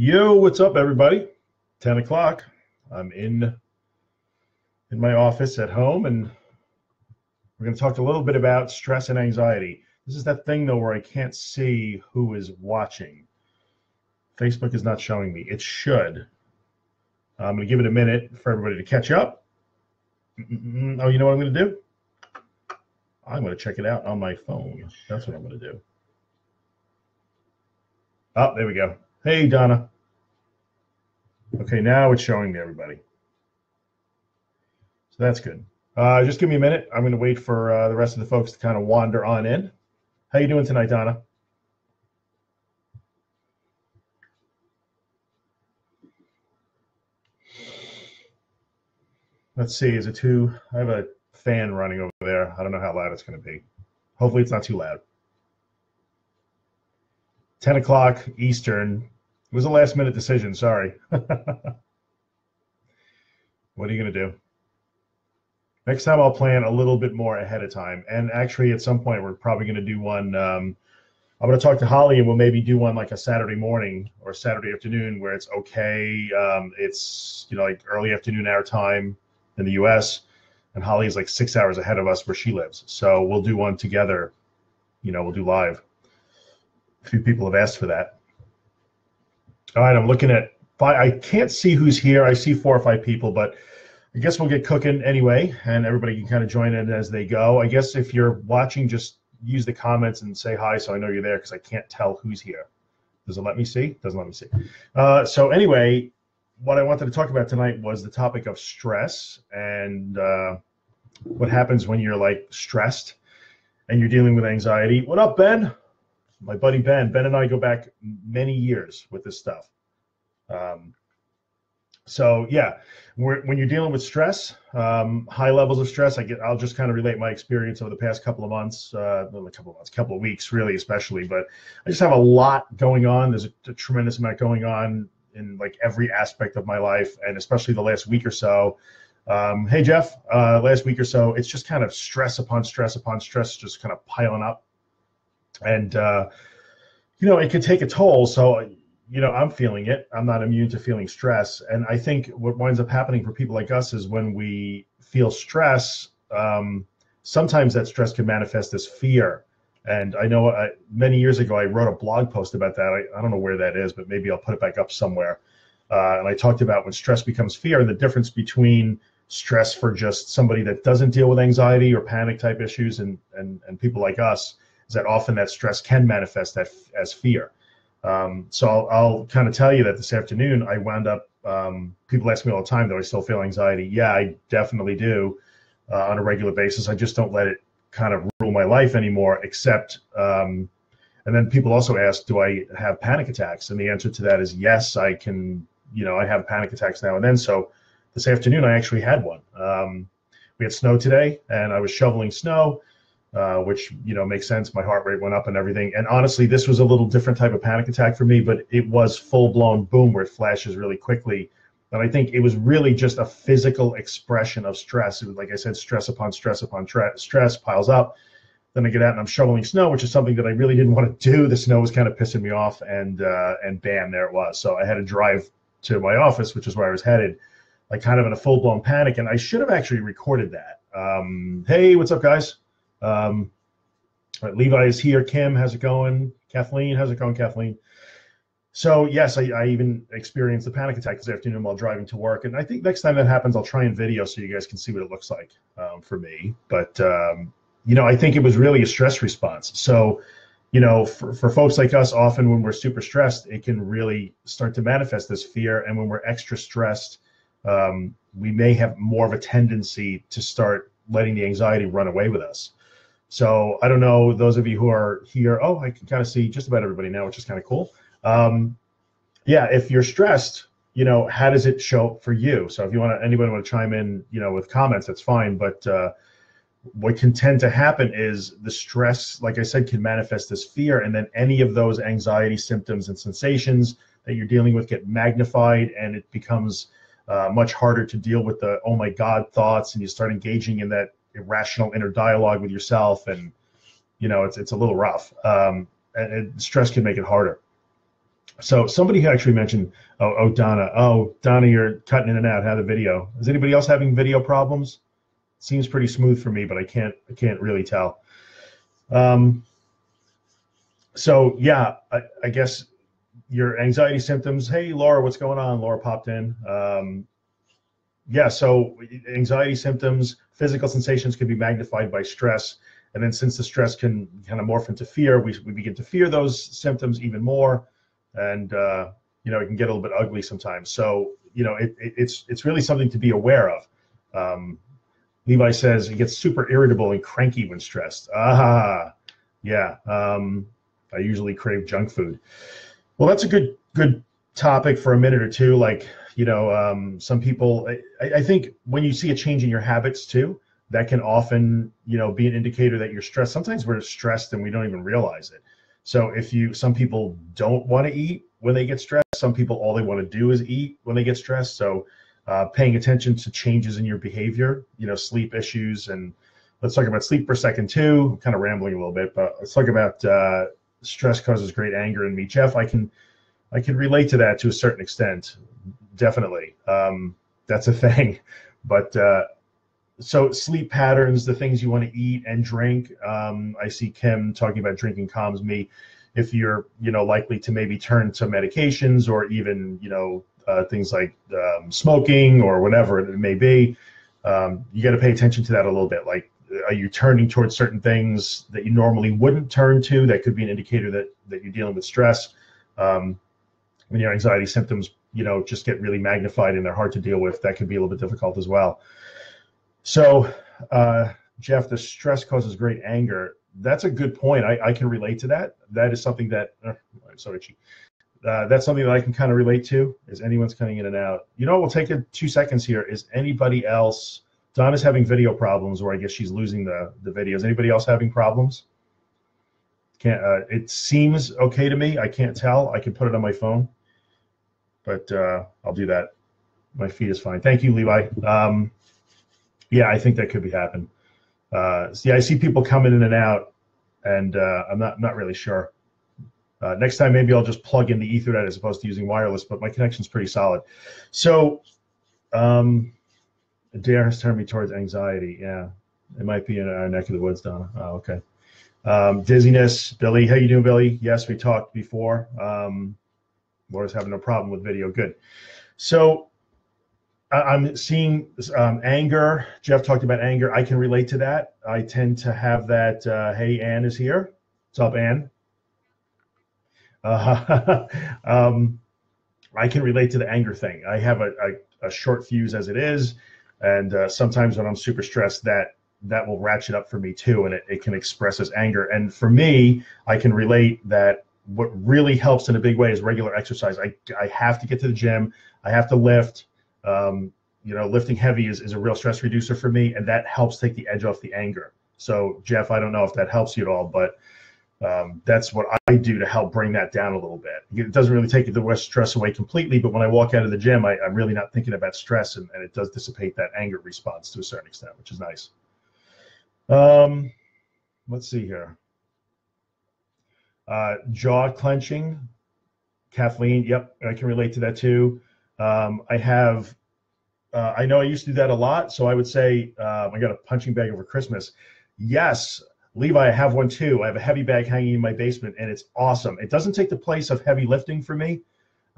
Yo, what's up, everybody? 10 o'clock. I'm in in my office at home, and we're going to talk a little bit about stress and anxiety. This is that thing, though, where I can't see who is watching. Facebook is not showing me. It should. I'm going to give it a minute for everybody to catch up. Oh, you know what I'm going to do? I'm going to check it out on my phone. That's what I'm going to do. Oh, there we go. Hey, Donna. Okay, now it's showing me everybody. So that's good. Uh, just give me a minute. I'm going to wait for uh, the rest of the folks to kind of wander on in. How you doing tonight, Donna? Let's see. Is it too? I have a fan running over there. I don't know how loud it's going to be. Hopefully, it's not too loud. 10 o'clock Eastern. It was a last minute decision. Sorry. what are you going to do? Next time I'll plan a little bit more ahead of time. And actually, at some point, we're probably going to do one. Um, I'm going to talk to Holly and we'll maybe do one like a Saturday morning or Saturday afternoon where it's okay. Um, it's, you know, like early afternoon our time in the US. And Holly is like six hours ahead of us where she lives. So we'll do one together. You know, we'll do live. A few people have asked for that. All right, I'm looking at five. I can't see who's here. I see four or five people, but I guess we'll get cooking anyway, and everybody can kind of join in as they go. I guess if you're watching, just use the comments and say hi so I know you're there because I can't tell who's here. Does it let me see? Doesn't let me see. Uh, so anyway, what I wanted to talk about tonight was the topic of stress and uh, what happens when you're like stressed and you're dealing with anxiety. What up, Ben? My buddy Ben. Ben and I go back many years with this stuff. Um, so yeah, when you're dealing with stress, um, high levels of stress, I get. I'll just kind of relate my experience over the past couple of months, uh, a couple of months, couple of weeks, really, especially. But I just have a lot going on. There's a, a tremendous amount going on in like every aspect of my life, and especially the last week or so. Um, hey Jeff, uh, last week or so, it's just kind of stress upon stress upon stress, just kind of piling up, and uh, you know it can take a toll. So you know, I'm feeling it. I'm not immune to feeling stress. And I think what winds up happening for people like us is when we feel stress, um, sometimes that stress can manifest as fear. And I know I, many years ago, I wrote a blog post about that. I, I, don't know where that is, but maybe I'll put it back up somewhere. Uh, and I talked about when stress becomes fear and the difference between stress for just somebody that doesn't deal with anxiety or panic type issues and, and, and people like us is that often that stress can manifest that as fear. Um, so I'll, I'll kind of tell you that this afternoon I wound up. Um, people ask me all the time, do I still feel anxiety? Yeah, I definitely do uh, on a regular basis. I just don't let it kind of rule my life anymore. Except, um, and then people also ask, do I have panic attacks? And the answer to that is yes. I can. You know, I have panic attacks now and then. So this afternoon I actually had one. Um, we had snow today, and I was shoveling snow uh, which you know makes sense. My heart rate went up and everything. And honestly, this was a little different type of panic attack for me, but it was full blown boom where it flashes really quickly. And I think it was really just a physical expression of stress. It was like I said, stress upon stress upon tra- stress piles up. Then I get out and I'm shoveling snow, which is something that I really didn't want to do. The snow was kind of pissing me off, and uh, and bam, there it was. So I had to drive to my office, which is where I was headed, like kind of in a full blown panic. And I should have actually recorded that. Um, hey, what's up, guys? Um, right, Levi is here. Kim, how's it going? Kathleen, how's it going, Kathleen? So yes, I, I, even experienced a panic attack this afternoon while driving to work, and I think next time that happens, I'll try and video so you guys can see what it looks like um, for me. But um, you know, I think it was really a stress response. So you know, for, for folks like us, often when we're super stressed, it can really start to manifest this fear, and when we're extra stressed, um, we may have more of a tendency to start letting the anxiety run away with us. So I don't know those of you who are here. Oh, I can kind of see just about everybody now, which is kind of cool. Um, yeah, if you're stressed, you know, how does it show up for you? So if you want to, anybody want to chime in, you know, with comments, that's fine. But uh, what can tend to happen is the stress, like I said, can manifest as fear, and then any of those anxiety symptoms and sensations that you're dealing with get magnified, and it becomes uh, much harder to deal with the oh my god thoughts, and you start engaging in that irrational inner dialogue with yourself, and you know it's it's a little rough. Um, and, and stress can make it harder. so somebody actually mentioned, oh, oh, Donna, oh, Donna, you're cutting in and out. How the video? Is anybody else having video problems? Seems pretty smooth for me, but I can't, I can't really tell. Um, so yeah, I, I guess your anxiety symptoms. Hey, Laura, what's going on? Laura popped in. Um, yeah, so anxiety symptoms, physical sensations can be magnified by stress. And then since the stress can kind of morph into fear, we, we begin to fear those symptoms even more. And, uh, you know, it can get a little bit ugly sometimes. So, you know, it, it, it's, it's really something to be aware of. Um, Levi says he gets super irritable and cranky when stressed. Ah, yeah. Um, I usually crave junk food. Well, that's a good good topic for a minute or two. Like, you know, um, some people. I, I think when you see a change in your habits too, that can often, you know, be an indicator that you're stressed. Sometimes we're stressed and we don't even realize it. So if you, some people don't want to eat when they get stressed. Some people all they want to do is eat when they get stressed. So uh, paying attention to changes in your behavior, you know, sleep issues, and let's talk about sleep for a second too. I'm kind of rambling a little bit, but let's talk about uh, stress causes great anger in me. Jeff, I can I can relate to that to a certain extent. Definitely, um, that's a thing. But uh, so sleep patterns, the things you want to eat and drink. Um, I see Kim talking about drinking calms me. If you're you know likely to maybe turn to medications or even you know uh, things like um, smoking or whatever it may be, um, you got to pay attention to that a little bit. Like are you turning towards certain things that you normally wouldn't turn to that could be an indicator that that you're dealing with stress um, when your anxiety symptoms you know just get really magnified and they're hard to deal with that can be a little bit difficult as well so uh, jeff the stress causes great anger that's a good point i, I can relate to that that is something that uh, sorry uh, that's something that i can kind of relate to is anyone's coming in and out you know we'll take a two seconds here is anybody else Donna's having video problems, or I guess she's losing the the videos. Anybody else having problems? Can't. Uh, it seems okay to me. I can't tell. I can put it on my phone, but uh, I'll do that. My feet is fine. Thank you, Levi. Um, yeah, I think that could be happening. Uh, yeah, I see people coming in and out, and uh, I'm not not really sure. Uh, next time, maybe I'll just plug in the Ethernet as opposed to using wireless, but my connection's pretty solid. So, um, has turned me towards anxiety. Yeah, it might be in our neck of the woods, Donna. Oh, okay. Um, dizziness, Billy. How you doing, Billy? Yes, we talked before. Um, Laura's having no problem with video. Good. So I'm seeing um, anger. Jeff talked about anger. I can relate to that. I tend to have that. Uh, hey, Ann is here. What's up, Ann? Uh, um, I can relate to the anger thing. I have a, a, a short fuse as it is and uh, sometimes when i'm super stressed that that will ratchet up for me too and it, it can express as anger and for me i can relate that what really helps in a big way is regular exercise i, I have to get to the gym i have to lift um, you know lifting heavy is, is a real stress reducer for me and that helps take the edge off the anger so jeff i don't know if that helps you at all but um, that's what I do to help bring that down a little bit. It doesn't really take the stress away completely, but when I walk out of the gym, I, am really not thinking about stress, and, and, it does dissipate that anger response to a certain extent, which is nice. Um, let's see here. Uh, jaw clenching, Kathleen. Yep, I can relate to that too. Um, I have. Uh, I know I used to do that a lot, so I would say uh, I got a punching bag over Christmas. Yes, Levi, I have one too. I have a heavy bag hanging in my basement, and it's awesome. It doesn't take the place of heavy lifting for me,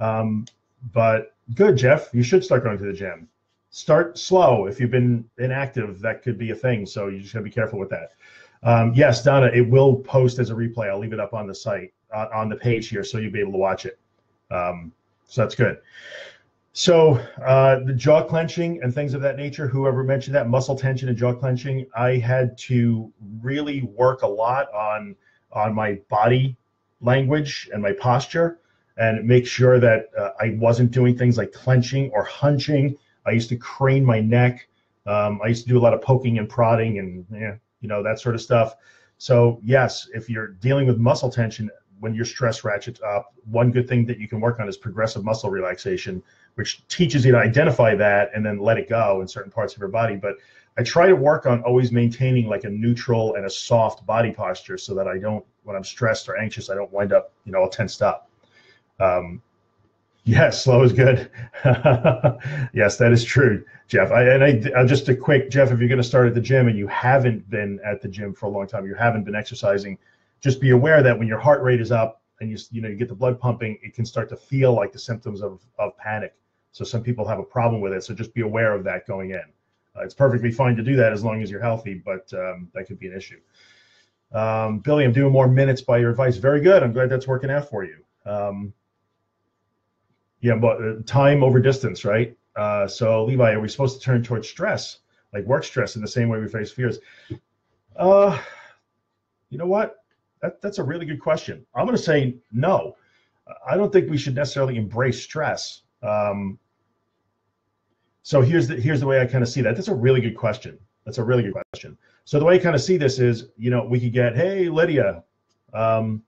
um, but good, Jeff. You should start going to the gym. Start slow. If you've been inactive, that could be a thing. So you just gotta be careful with that. Um, yes, Donna, it will post as a replay. I'll leave it up on the site, uh, on the page here, so you'll be able to watch it. Um, so that's good. So uh, the jaw clenching and things of that nature, whoever mentioned that, muscle tension and jaw clenching, I had to really work a lot on on my body language and my posture and make sure that uh, I wasn't doing things like clenching or hunching. I used to crane my neck. Um, I used to do a lot of poking and prodding and yeah, you know that sort of stuff. So yes, if you're dealing with muscle tension when your stress ratchets up, one good thing that you can work on is progressive muscle relaxation which teaches you to identify that and then let it go in certain parts of your body. But I try to work on always maintaining like a neutral and a soft body posture so that I don't, when I'm stressed or anxious, I don't wind up, you know, all tensed up. Um, yes, slow is good. yes, that is true, Jeff. I, and I, uh, just a quick, Jeff, if you're going to start at the gym and you haven't been at the gym for a long time, you haven't been exercising, just be aware that when your heart rate is up and you, you know, you get the blood pumping, it can start to feel like the symptoms of, of panic. So some people have a problem with it. So just be aware of that going in. Uh, it's perfectly fine to do that as long as you're healthy, but um, that could be an issue. Um, Billy, I'm doing more minutes by your advice. Very good. I'm glad that's working out for you. Um, yeah, but uh, time over distance, right? Uh, so, Levi, are we supposed to turn towards stress, like work stress, in the same way we face fears? Uh, you know what? That, that's a really good question. I'm going to say no. I don't think we should necessarily embrace stress. Um, so here's the here's the way I kind of see that. That's a really good question. That's a really good question. So the way I kind of see this is, you know, we could get, hey, Lydia, um,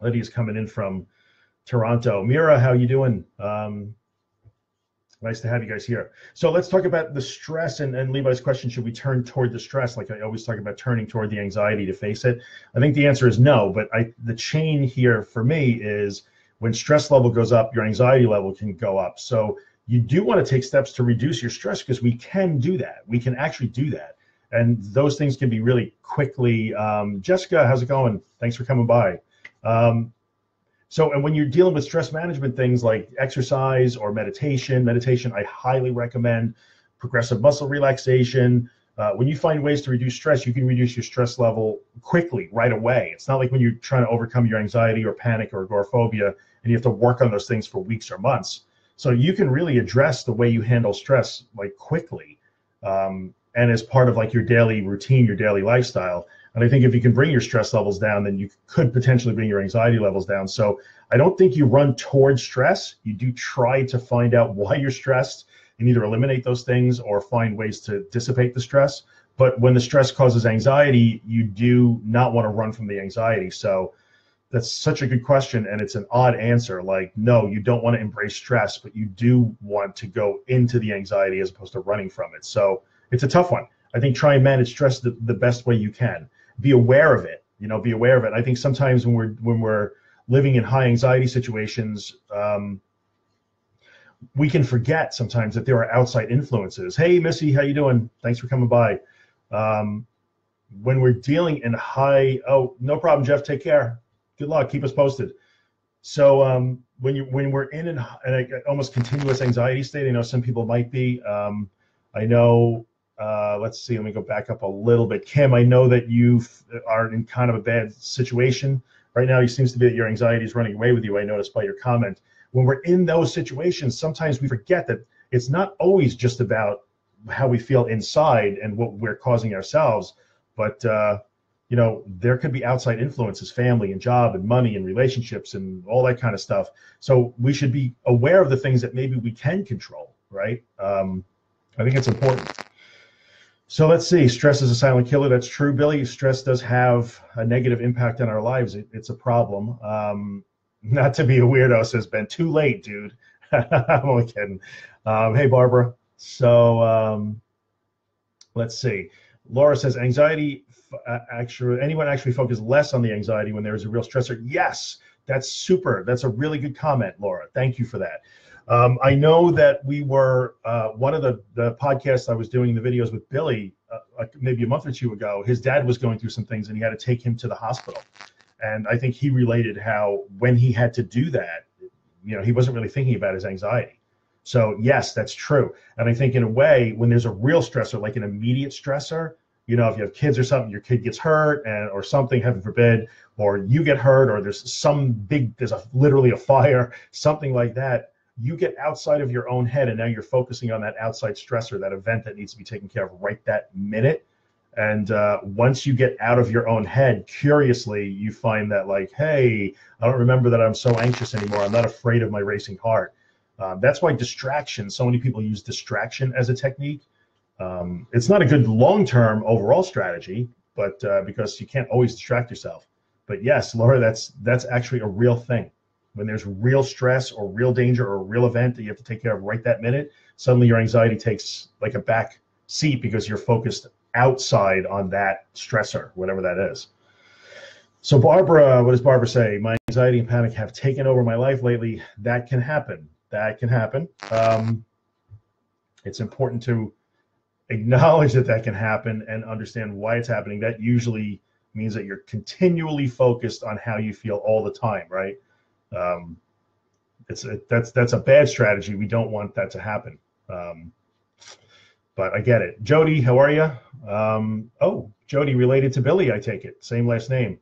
Lydia's coming in from Toronto. Mira, how you doing? Um, nice to have you guys here. So let's talk about the stress and, and Levi's question, should we turn toward the stress? Like I always talk about turning toward the anxiety to face it. I think the answer is no, but I the chain here for me is when stress level goes up, your anxiety level can go up. So you do want to take steps to reduce your stress because we can do that. We can actually do that. And those things can be really quickly. Um, Jessica, how's it going? Thanks for coming by. Um, so, and when you're dealing with stress management things like exercise or meditation, meditation, I highly recommend progressive muscle relaxation. Uh, when you find ways to reduce stress, you can reduce your stress level quickly, right away. It's not like when you're trying to overcome your anxiety or panic or agoraphobia and you have to work on those things for weeks or months. So you can really address the way you handle stress like quickly um, and as part of like your daily routine, your daily lifestyle. And I think if you can bring your stress levels down, then you could potentially bring your anxiety levels down. So I don't think you run towards stress. You do try to find out why you're stressed and either eliminate those things or find ways to dissipate the stress. But when the stress causes anxiety, you do not want to run from the anxiety. So that's such a good question. And it's an odd answer. Like, no, you don't want to embrace stress, but you do want to go into the anxiety as opposed to running from it. So it's a tough one. I think try and manage stress the, the best way you can be aware of it you know be aware of it. I think sometimes when we're when we're living in high anxiety situations um, we can forget sometimes that there are outside influences. Hey missy how you doing? Thanks for coming by. Um, when we're dealing in high oh no problem jeff take care. Good luck keep us posted. So um, when you when we're in an, an, almost continuous anxiety state i know some people might be um, i know uh, let's see, let me go back up a little bit. Kim, I know that you are in kind of a bad situation right now. It seems to be that your anxiety is running away with you. I noticed by your comment. When we're in those situations, sometimes we forget that it's not always just about how we feel inside and what we're causing ourselves, but uh, you know there could be outside influences, family and job and money and relationships and all that kind of stuff. So we should be aware of the things that maybe we can control, right? Um, I think it's important. So let's see. Stress is a silent killer. That's true, Billy. Stress does have a negative impact on our lives. It, it's a problem. Um, not to be a weirdo, says Ben. Too late, dude. I'm only kidding. Um, hey, Barbara. So um, let's see. Laura says anxiety. Uh, actually, anyone actually focus less on the anxiety when there is a real stressor? Yes, that's super. That's a really good comment, Laura. Thank you for that. Um, I know that we were uh, one of the the podcasts I was doing the videos with Billy uh, maybe a month or two ago. His dad was going through some things, and he had to take him to the hospital. And I think he related how when he had to do that, you know, he wasn't really thinking about his anxiety. So yes, that's true. And I think in a way, when there's a real stressor, like an immediate stressor, you know, if you have kids or something, your kid gets hurt and or something, heaven forbid, or you get hurt, or there's some big, there's a literally a fire, something like that you get outside of your own head and now you're focusing on that outside stressor that event that needs to be taken care of right that minute. And uh, once you get out of your own head curiously you find that like hey i don't remember that i'm so anxious anymore. I'm not afraid of my racing heart. Um, that's why distraction so many people use distraction as a technique. Um, it's not a good long-term overall strategy but uh, because you can't always distract yourself. But yes laura that's that's actually a real thing when there's real stress or real danger or real event that you have to take care of right that minute, suddenly your anxiety takes like a back seat because you're focused outside on that stressor, whatever that is. So Barbara, what does Barbara say? My anxiety and panic have taken over my life lately. That can happen. That can happen. Um, it's important to acknowledge that that can happen and understand why it's happening. That usually means that you're continually focused on how you feel all the time, right? Um, it's that's that's a bad strategy. We don't want that to happen. Um, but I get it. Jody, how are you? Um, oh, Jody, related to Billy, I take it. Same last name.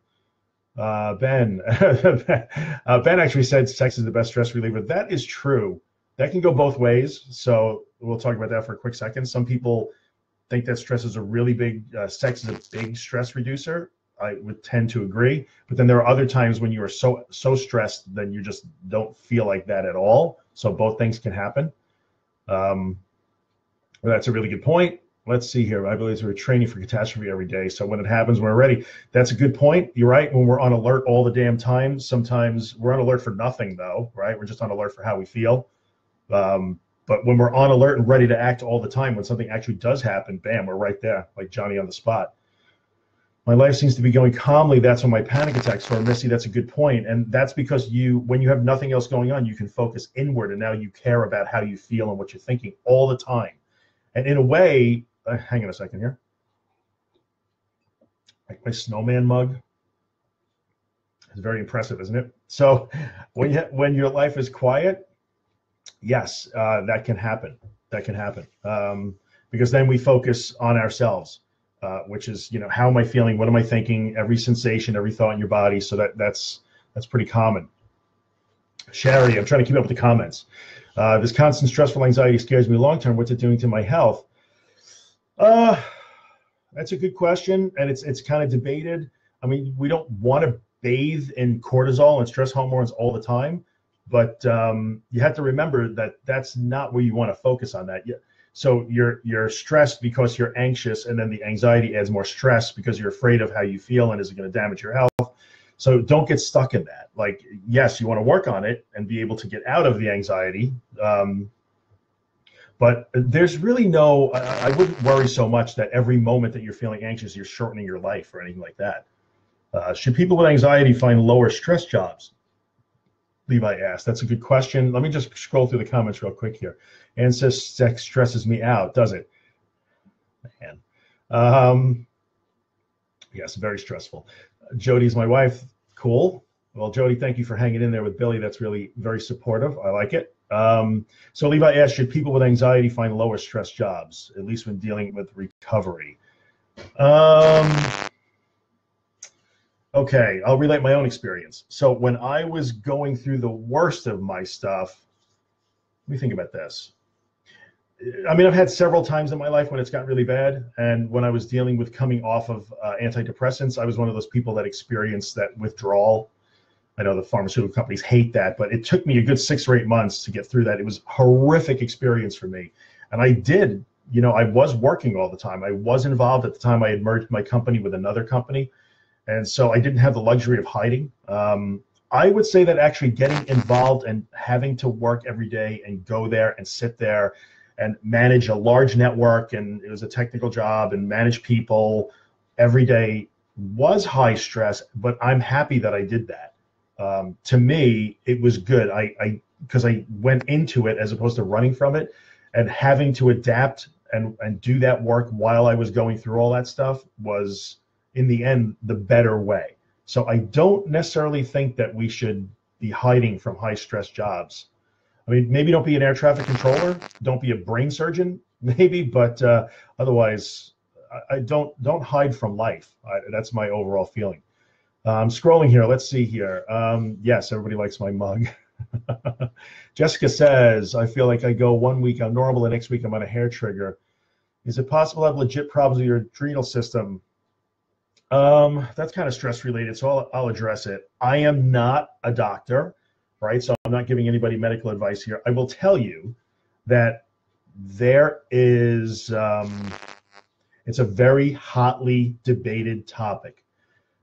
Uh, ben, uh, Ben actually said sex is the best stress reliever. That is true. That can go both ways. So we'll talk about that for a quick second. Some people think that stress is a really big, uh, sex is a big stress reducer. I would tend to agree. But then there are other times when you are so so stressed, then you just don't feel like that at all. So both things can happen. Um, that's a really good point. Let's see here. I believe we're training for catastrophe every day. So when it happens, we're ready. That's a good point. You're right. When we're on alert all the damn time, sometimes we're on alert for nothing, though, right? We're just on alert for how we feel. Um, but when we're on alert and ready to act all the time, when something actually does happen, bam, we're right there, like Johnny on the spot my life seems to be going calmly. That's when my panic attacks start. Missy, that's a good. And that's because you, when you have nothing else going on, you can focus inward and now you care about how you feel and what you're thinking all the time. And in a way, uh, hang on a second here. Like my snowman mug. It's very impressive, isn't it? So when you, when your life is quiet, yes, uh, that can happen. That can happen. Um, because then we focus on ourselves uh, which is you know how am I feeling, what am I thinking, every sensation, every thought in your body. So that that's that's pretty common. Sherry, I'm trying to keep up with the comments. Uh, this constant stressful anxiety scares me long term. What's it doing to my health? Uh, that's a good question, and it's it's kind of debated. I mean, we don't want to bathe in cortisol and stress hormones all the time, but um, you have to remember that that's not where you want to focus on that. yet. So you're you're stressed because you're anxious, and then the anxiety adds more stress because you're afraid of how you feel and is it going to damage your health. So don't get stuck in that. Like, yes, you want to work on it and be able to get out of the anxiety. Um, but there's really no, I, wouldn't worry so much that every moment that you're feeling anxious, you're shortening your life or anything like that. Uh, should people with anxiety find lower stress jobs? Levi asked. That's a good question. Let me just scroll through the comments real quick here. And sex stresses me out, does it? Man. Um, yes, very stressful. Jody's my wife. Cool. Well, Jody, thank you for hanging in there with Billy. That's really very supportive. I like it. Um, so Levi asked, should people with anxiety find lower stress jobs, at least when dealing with recovery? Um, Okay, I'll relate my own experience. So when I was going through the worst of my stuff, let me think about this. I mean, I've had several times in my life when it's gotten really bad, and when I was dealing with coming off of uh, antidepressants, I was one of those people that experienced that withdrawal. I know the pharmaceutical companies hate that, but it took me a good six or eight months to get through that. It was horrific experience for me, and I did. You know, I was working all the time. I was involved at the time. I had merged my company with another company and so I didn't have the luxury of hiding. Um, I would say that actually getting involved and having to work every day and go there and sit there and manage a large network and it was a technical job and manage people every day was high stress, but I'm happy that I did that. Um, to me, it was good. I because I, I went into it as opposed to running from it and having to adapt and and do that work while I was going through all that stuff was in the end the better way. So I don't necessarily think that we should be hiding from high stress jobs. I mean, maybe don't be an air traffic controller, don't be a brain surgeon, maybe, but uh, otherwise, I, I, don't don't hide from life. I, that's my overall feeling. Um, scrolling here. Let's see here. Um, yes, everybody likes my mug. Jessica says, I feel like I go one week I'm normal, the next week I'm on a hair trigger. Is it possible to have legit problems with your adrenal system? Um, that's kind of stress related, so I'll, I'll address it. I am not a doctor, right? So I'm not giving anybody medical advice here. I will tell you that there is, um, it's a very hotly debated topic.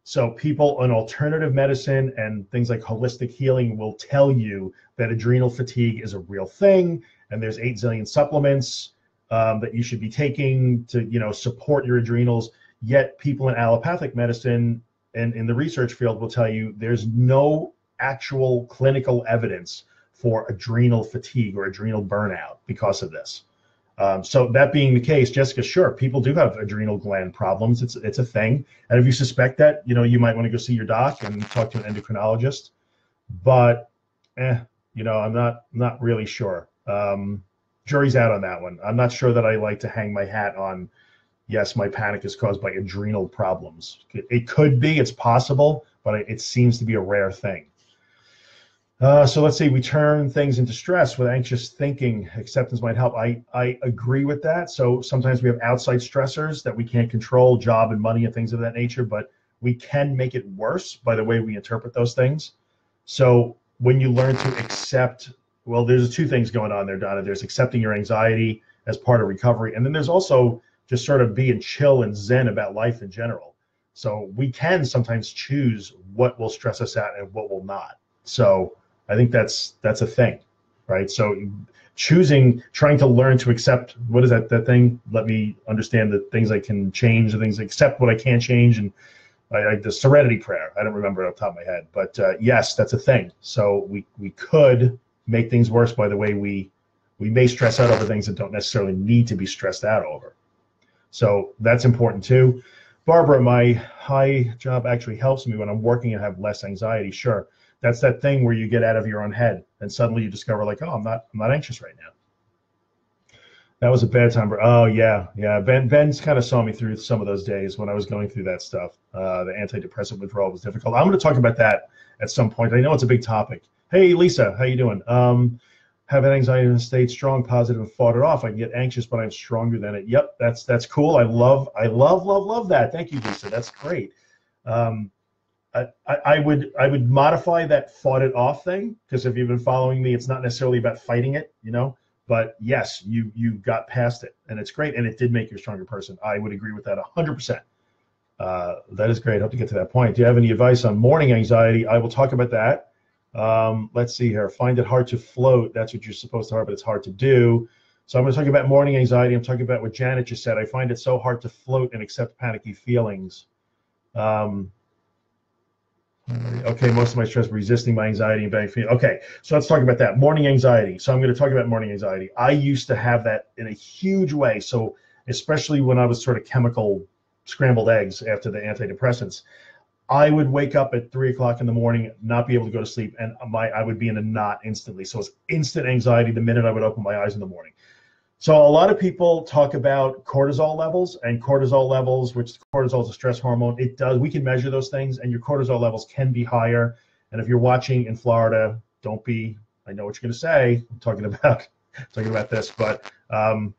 So people on alternative medicine and things like holistic healing will tell you that adrenal fatigue is a real thing, and there's eight zillion supplements um, that you should be taking to, you know, support your adrenals Yet people in allopathic medicine and in the research field will tell you there's no actual clinical evidence for adrenal fatigue or adrenal burnout because of this. Um, so that being the case, Jessica, sure, people do have adrenal gland problems. It's it's a thing, and if you suspect that, you know, you might want to go see your doc and talk to an endocrinologist. But, eh, you know, I'm not not really sure. Um, jury's out on that one. I'm not sure that I like to hang my hat on. Yes, my panic is caused by adrenal problems. It, could be, it's possible, but it, it seems to be a rare thing. Uh, so let's say we turn things into stress with anxious thinking. Acceptance might help. I, I agree with that. So sometimes we have outside stressors that we can't control, job and money and things of that nature, but we can make it worse by the way we interpret those things. So when you learn to accept, well, there's two things going on there, Donna. There's accepting your anxiety as part of recovery, and then there's also just sort of being chill and zen about life in general. So we can sometimes choose what will stress us out and what will not. So I think that's that's a thing, right? So choosing, trying to learn to accept what is that that thing? Let me understand the things I can change, the things accept what I can't change, and I, I, the Serenity Prayer. I don't remember it off the top of my head, but uh, yes, that's a thing. So we we could make things worse by the way we we may stress out over things that don't necessarily need to be stressed out over. So that's important too. Barbara, my high job actually helps me when I'm working and have less anxiety. Sure that's that thing where you get out of your own head and suddenly you discover like, oh, I'm not I'm not anxious right now. That was a bad time. Oh yeah, yeah. Ben Ben's kind of saw me through some of those days when I was going through that stuff. Uh, the antidepressant withdrawal was difficult. I'm going to talk about that at some point. I know it's a big topic. Hey Lisa, how you doing? Um, have an anxiety and a state, strong, positive, and fought it off. I can get anxious, but I'm stronger than it. Yep, that's that's cool. I love, I love, love, love that. Thank you, Lisa. That's great. Um, I, I would I would modify that fought it off thing because if you've been following me, it's not necessarily about fighting it, you know. But yes, you you got past it, and it's great, and it did make you a stronger person. I would agree with that hundred uh, percent. That is great. Hope to get to that point. Do you have any advice on morning anxiety? I will talk about that. Um, let's see here. Find it hard to float. That's what you're supposed to have, but it's hard to do. So I'm going to talk about morning anxiety. I'm talking about what Janet just said. I find it so hard to float and accept panicky feelings. Um, Okay, most of my stress resisting my anxiety and bad. Okay, so let's talk about that morning anxiety. So I'm going to talk about morning anxiety. I used to have that in a huge way. So especially when I was sort of chemical scrambled eggs after the antidepressants, I would wake up at three o'clock in the morning, not be able to go to sleep, and my I would be in a knot instantly. So it's instant anxiety the minute I would open my eyes in the morning. So a lot of people talk about cortisol levels and cortisol levels, which cortisol is a stress hormone. It does. We can measure those things, and your cortisol levels can be higher. And if you're watching in Florida, don't be. I know what you're going to say. I'm talking about talking about this, but um,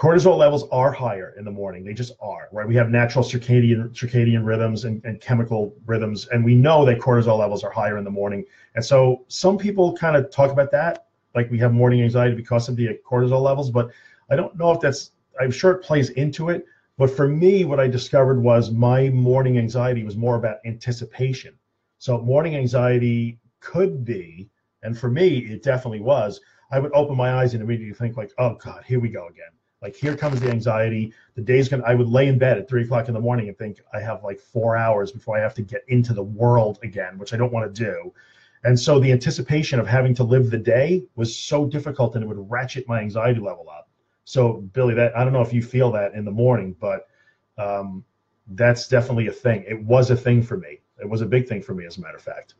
cortisol levels are higher in the morning. They just are. Right. We have natural circadian circadian rhythms and, and chemical rhythms, and we know that cortisol levels are higher in the morning. And so some people kind of talk about that like we have morning anxiety because of the cortisol levels, but I don't know if that's, I'm sure it plays into it. But for me, what I discovered was my morning anxiety was more about anticipation. So morning anxiety could be, and for me, it definitely was. I would open my eyes and immediately think like, oh God, here we go again. Like here comes the anxiety. The day's gonna. I would lay in bed at three o'clock in the morning and think I have like four hours before I have to get into the world again, which I don't want to do. And so the anticipation of having to live the day was so difficult and it would ratchet my anxiety level up. So Billy, that I don't know if you feel that in the morning, but um, that's definitely a thing. It was a thing for me. It was a big thing for me, as a matter of fact.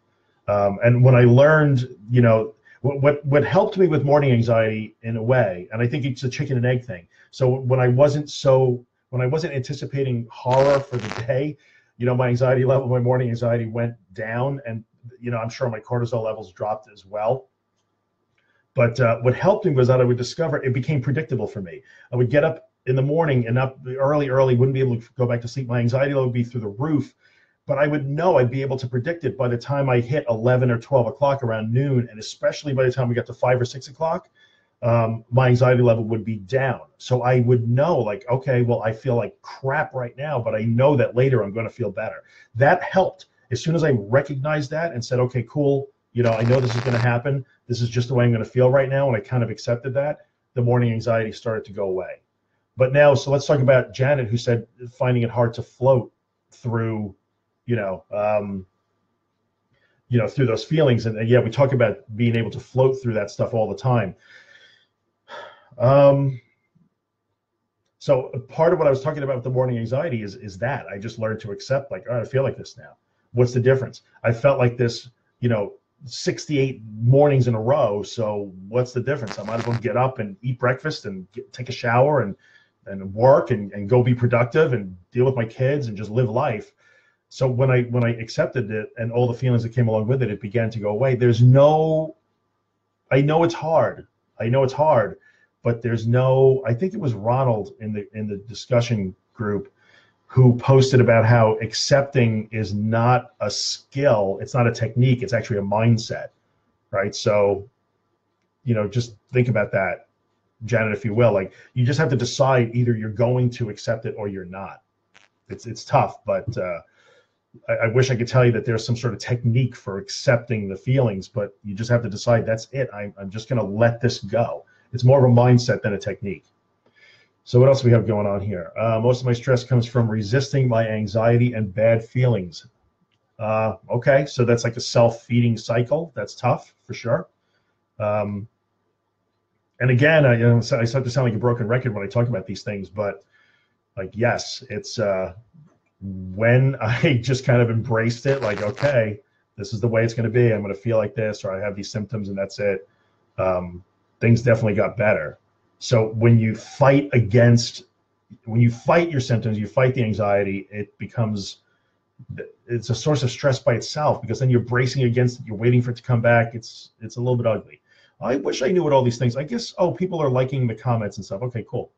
Um, and when I learned, you know, what, what what helped me with morning anxiety in a way, and I think it's a chicken and egg thing. So when I wasn't so when I wasn't anticipating horror for the day, you know, my anxiety level, my morning anxiety went down, and you know, I'm sure my cortisol levels dropped as well. But uh, what helped me was that I would discover it became predictable for me. I would get up in the morning and up early, early, wouldn't be able to go back to sleep. My anxiety level would be through the roof, but I would know I'd be able to predict it by the time I hit 11 or 12 o'clock around noon, and especially by the time we got to five or six o'clock, um, my anxiety level would be down. So I would know, like, okay, well, I feel like crap right now, but I know that later I'm going to feel better. That helped as soon as I recognized that and said, okay, cool, you know, I know this is going to happen. This is just the way I'm going to feel right now. And I kind of accepted that. The morning anxiety started to go away. But now, so let's talk about Janet, who said finding it hard to float. through, you know, um, you know, through those feelings. And, and yeah, we talk about being able to float through that stuff all the time. Um, so part of what I was talking about with the morning anxiety is is that I just learned to accept like, oh, I feel like this now. What's the difference? I felt like this, you know, 68 mornings in a row. So what's the difference? I might as well get up and eat breakfast and get, take a shower and and work and, and go be productive and deal with my kids and just live life. So when I when I accepted it and all the feelings that came along with it, it began to go away. There's no I know it's hard. I know it's hard, but there's no I think it was Ronald in the in the discussion group who posted about how accepting is not a skill, it's not a technique, it's actually a mindset, right? So, you know, just think about that, Janet, if you will. Like, you just have to decide either you're going to accept it or you're not. It's it's tough, but uh, I, I wish I could tell you that there's some sort of technique for accepting the feelings, but you just have to decide that's it. I'm I'm just going to let this go. It's more of a mindset than a technique. So what else we have going on here? Uh, most of my stress comes from resisting my anxiety and bad feelings. Uh, okay, so that's like a self-feeding cycle. That's tough for sure. Um, and again, I, you know, I start to sound like a broken record when I talk about these things, but like, yes, it's uh, when I just kind of embraced it, like, okay, this is the way it's going to be. I'm going to feel like this, or I have these symptoms, and that's it. Um, things definitely got better. So when you fight against, when you fight your symptoms, you fight the anxiety, it becomes, it's a source of stress by itself because then you're bracing against it, you're waiting for it to come back. It's it's a little bit ugly. I wish I knew what all these things. I guess oh, people are liking the comments and stuff. Okay, cool.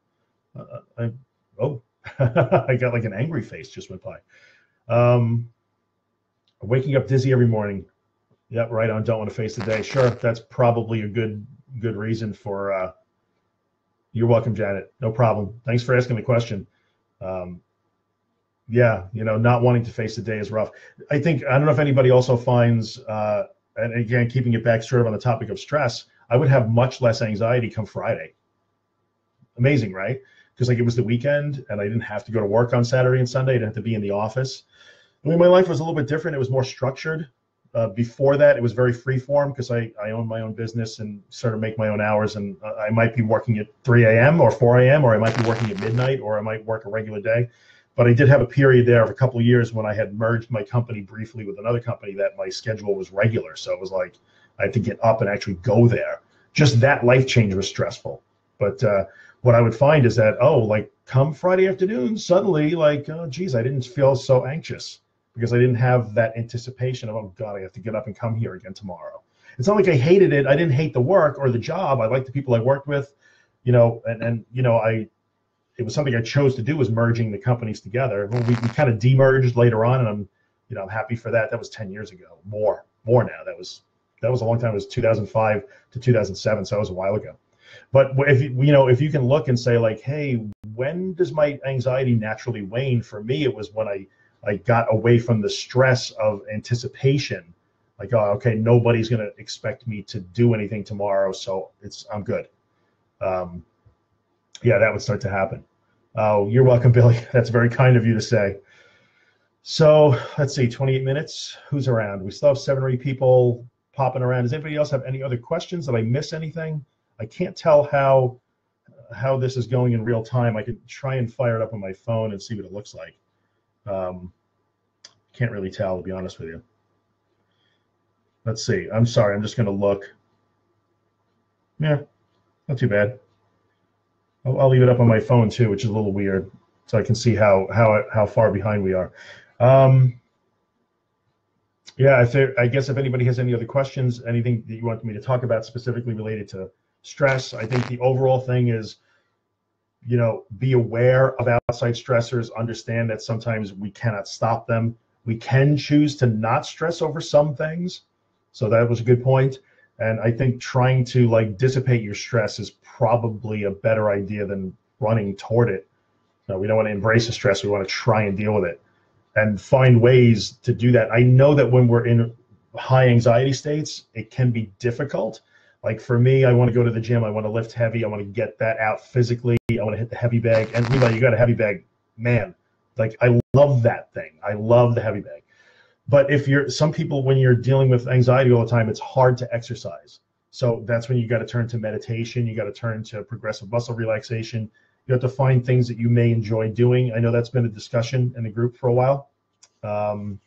Uh, I, oh, I got like an angry face just went by. Um, waking up dizzy every morning. Yep, right on. Don't want to face the day. Sure, that's probably a good good reason for uh, you're welcome, Janet. No problem. Thanks for asking the question. Um, yeah, you know, not wanting to face the day is rough. I think I don't know if anybody also finds, uh, and again, keeping it back sort of on the topic of stress, I would have much less anxiety come Friday. Amazing, right? Because like it was the weekend and I didn't have to go to work on Saturday and Sunday. I didn't have to be in the office. I mean, my life was a little bit different. It was more structured. Uh, before that, it was very free form because I, I own my own business and sort of make my own hours. And I might be working at 3 a.m. or 4 a.m. or I might be working at midnight or I might work a regular day. But I did have a period there of a couple of years when I had merged my company briefly with another company that my schedule was regular. So it was like I had to get up and actually go there. Just that life change was stressful. But uh, what I would find is that, oh, like come Friday afternoon, suddenly, like, oh, geez, I didn't feel so anxious because I didn't have that anticipation of, oh God, I have to get up and come here again tomorrow. It's not like I hated it. I didn't hate the work or the job. I liked the people I worked with, you know, and, and you know, I it was something I chose to do was merging the companies together. we, we kind of demerged later on, and I'm, you know, I'm happy for that. That was 10 years ago, more, more now. That was that was a long time. It was 2005 to 2007, so that was a while ago. But if you, know, if you can look and say like, hey, when does my anxiety naturally wane? For me, it was when I I got away from the stress of anticipation. Like, oh, okay, nobody's gonna expect me to do anything tomorrow, so it's I'm good. Um, yeah, that would start to happen. Oh, you're welcome, Billy. That's very kind of you to say. So let's see, 28 minutes. Who's around? We still have seven or eight people popping around. Does anybody else have any other questions? Did I miss anything? I can't tell how how this is going in real time. I could try and fire it up on my phone and see what it looks like. Um, can't really tell, to be honest with you. Let's see. I'm sorry. I'm just going to look. Yeah, not too bad. I'll, I'll, leave it up on my phone too, which is a little weird, so I can see how how how far behind we are. Um, yeah, if there, I guess if anybody has any other questions, anything that you want me to talk about specifically related to stress, I think the overall thing is you know, be aware of outside stressors, understand that sometimes we cannot stop them. We can choose to not stress over some things. So that was a good point. And I think trying to like dissipate your stress is probably a better idea than running toward it. No, we don't want to embrace the stress. We want to try and deal with it and find ways to do that. I know that when we're in high anxiety states, it can be difficult like for me, I want to go to the gym. I want to lift heavy. I want to get that out physically. I want to hit the heavy bag. And Levi, you got a heavy bag, man. Like I love that thing. I love the heavy bag. But if you're some people when you're dealing with anxiety all the time, it's hard to exercise. So that's when you got to turn to meditation. You got to turn to progressive muscle relaxation. You have to find things that you may enjoy doing. I know that's been a discussion in the group for a while. Um,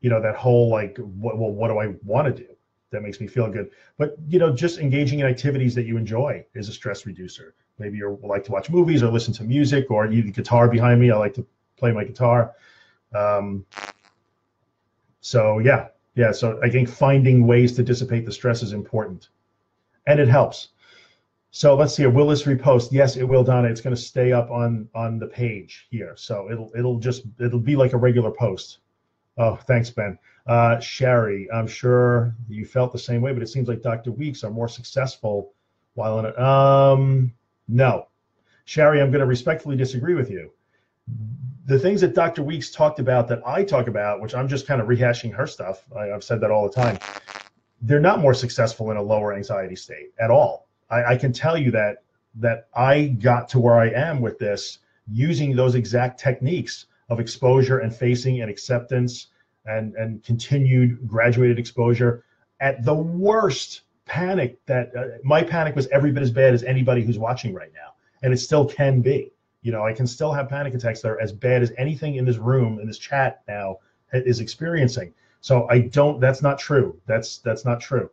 you know that whole like what well what do i want to do that makes me feel good. But you know just engaging in activities that you enjoy is a stress reducer. Maybe you like to watch movies or listen to music or you the guitar behind me i like to play my guitar. Um, so yeah yeah so i think finding ways to dissipate the stress is important. And it helps. So let's see will this repost. Yes it will donna. It's going to stay up on on the page here. So it'll it'll just it'll be like a regular post Oh, thanks, Ben. Uh, Sherry, I'm sure you felt the same way, but it seems like Dr. Weekes are more successful while in it. Um, no. Sherry, I'm going to respectfully disagree with you. The things that Dr. Weekes talked about that I talk about, which I'm just kind of rehashing her stuff, I, have said that all the time, they're not more successful in a lower anxiety state at all. I, I can tell you that that I got to where I am with this using those exact techniques of exposure and facing and acceptance and, and continued graduated exposure. At the worst panic that uh, my panic was every bit as bad as anybody who's watching right now. And it still can be. You know i can still have panic attacks that are as bad as anything in this room in this chat now is experiencing. So i don't that's not true. That's that's not true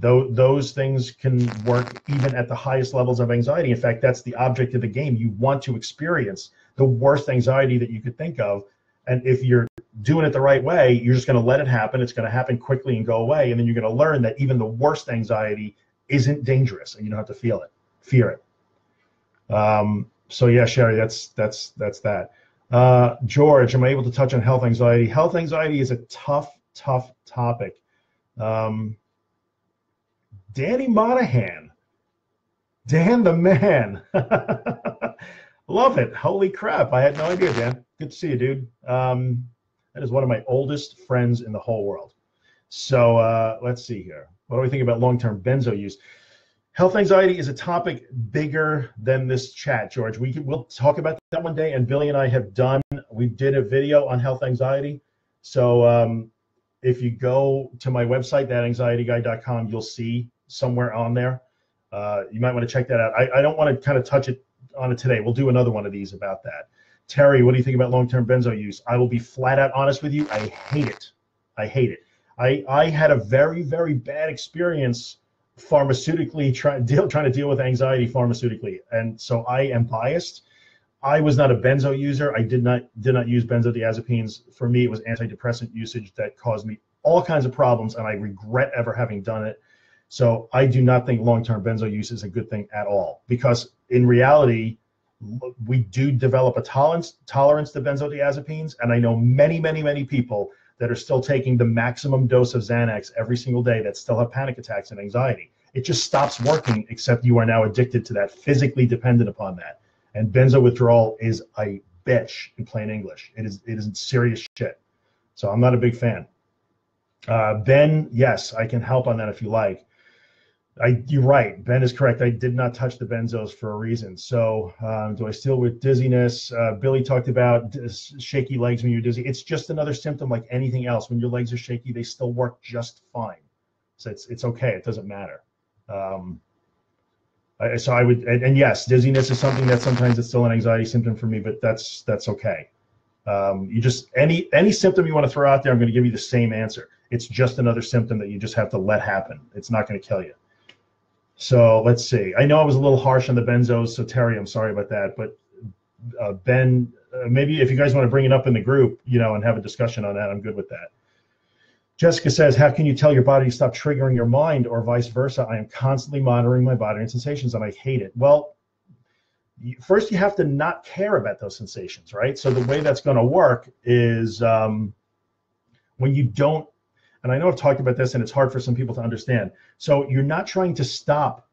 Though those things can work even at the highest levels of anxiety. In fact, that's the object of the game. You want to experience the worst anxiety that you could think of. And if you're doing it the right way, you're just going to let it happen. It's going to happen quickly and go away. And then you're going to learn that even the worst anxiety isn't dangerous and you don't have to feel it, fear it. Um, so yeah, Sherry, that's that's that's that. Uh, George, am I able to touch on health anxiety? Health anxiety is a tough, tough topic. Um, Danny Monahan. Dan the man. Love it. Holy crap. I had no idea, Dan. Good to see you, dude. Um, that is one of my oldest friends in the whole world. So uh, let's see here. What do we think about long term benzo use? Health anxiety is a topic bigger than this chat, George. We we'll talk about that one day. And Billy and I have done, we did a video on health anxiety. So um, if you go to my website, thatanxietyguy.com, you'll see somewhere on there. Uh, you might want to check that out. I, I don't want to kind of touch it on it today. We'll do another one of these about that. Terry, what do you think about long-term benzo use? I will be flat out honest with you. I hate it. I hate it. I, I had a very, very bad experience pharmaceutically trying deal trying to deal with anxiety pharmaceutically. And so I am biased. I was not a benzo user. I did not did not use benzodiazepines. For me, it was antidepressant usage that caused me all kinds of problems, and I regret ever having done it. So I do not think long-term benzo use is a good thing at all because in reality, we do develop a tolerance tolerance to benzodiazepines, and I know many, many, many people that are still taking the maximum dose of Xanax every single day that still have panic attacks and anxiety. It just stops working, except you are now addicted to that, physically dependent upon that. And benzo withdrawal is a bitch in plain English. It is it is serious shit. So I'm not a big fan. Uh, ben, yes, I can help on that if you like. I, you're right. Ben is correct. I did not touch the benzos for a reason. So, um, do I still with dizziness? Uh, Billy talked about shaky legs when you're dizzy. It's just another symptom like anything else. When your legs are shaky, they still work just fine. So it's it's okay. It doesn't matter. Um, I, so I would, and, and, yes, dizziness is something that sometimes it's still an anxiety symptom for me, but that's that's okay. Um, you just any any symptom you want to throw out there, I'm going to give you the same answer. It's just another symptom that you just have to let happen. It's not going to kill you. So let's see. I know I was a little harsh on the benzos, so Terry, I'm sorry about that. But uh, Ben, uh, maybe if you guys want to bring it up in the group, you know, and have a discussion on that, I'm good with that. Jessica says, How can you tell your body to stop triggering your mind or vice versa? I am constantly monitoring my body and sensations and I hate it. Well, first you have to not care about those sensations, right? So the way that's going to work is um, when you don't and I know I've talked about this and it's hard for some people to understand. So you're not trying to stop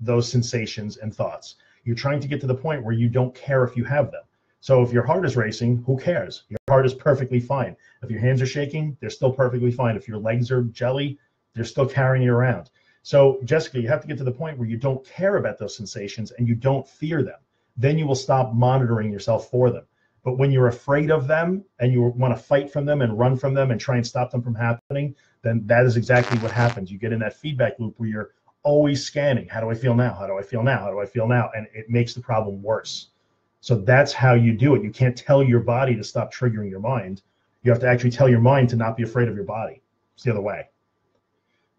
those sensations and thoughts. You're trying to get to the point where you don't care if you have them. So if your heart is racing, who cares? Your heart is perfectly fine. If your hands are shaking, they're still perfectly fine. If your legs are jelly, they're still carrying you around. So Jessica, you have to get to the point where you don't care about those sensations and you don't fear them. then you will stop monitoring yourself for them. But when you're afraid of them and you want to fight from them and run from them and try and stop them from happening, then that is exactly what happens. You get in that feedback loop where you're always scanning. How do I feel now? How do I feel now? How do I feel now? And it makes the problem worse. So that's how you do it. You can't tell your body to stop triggering your mind. You have to actually tell your mind to not be afraid of your body. It's the other way.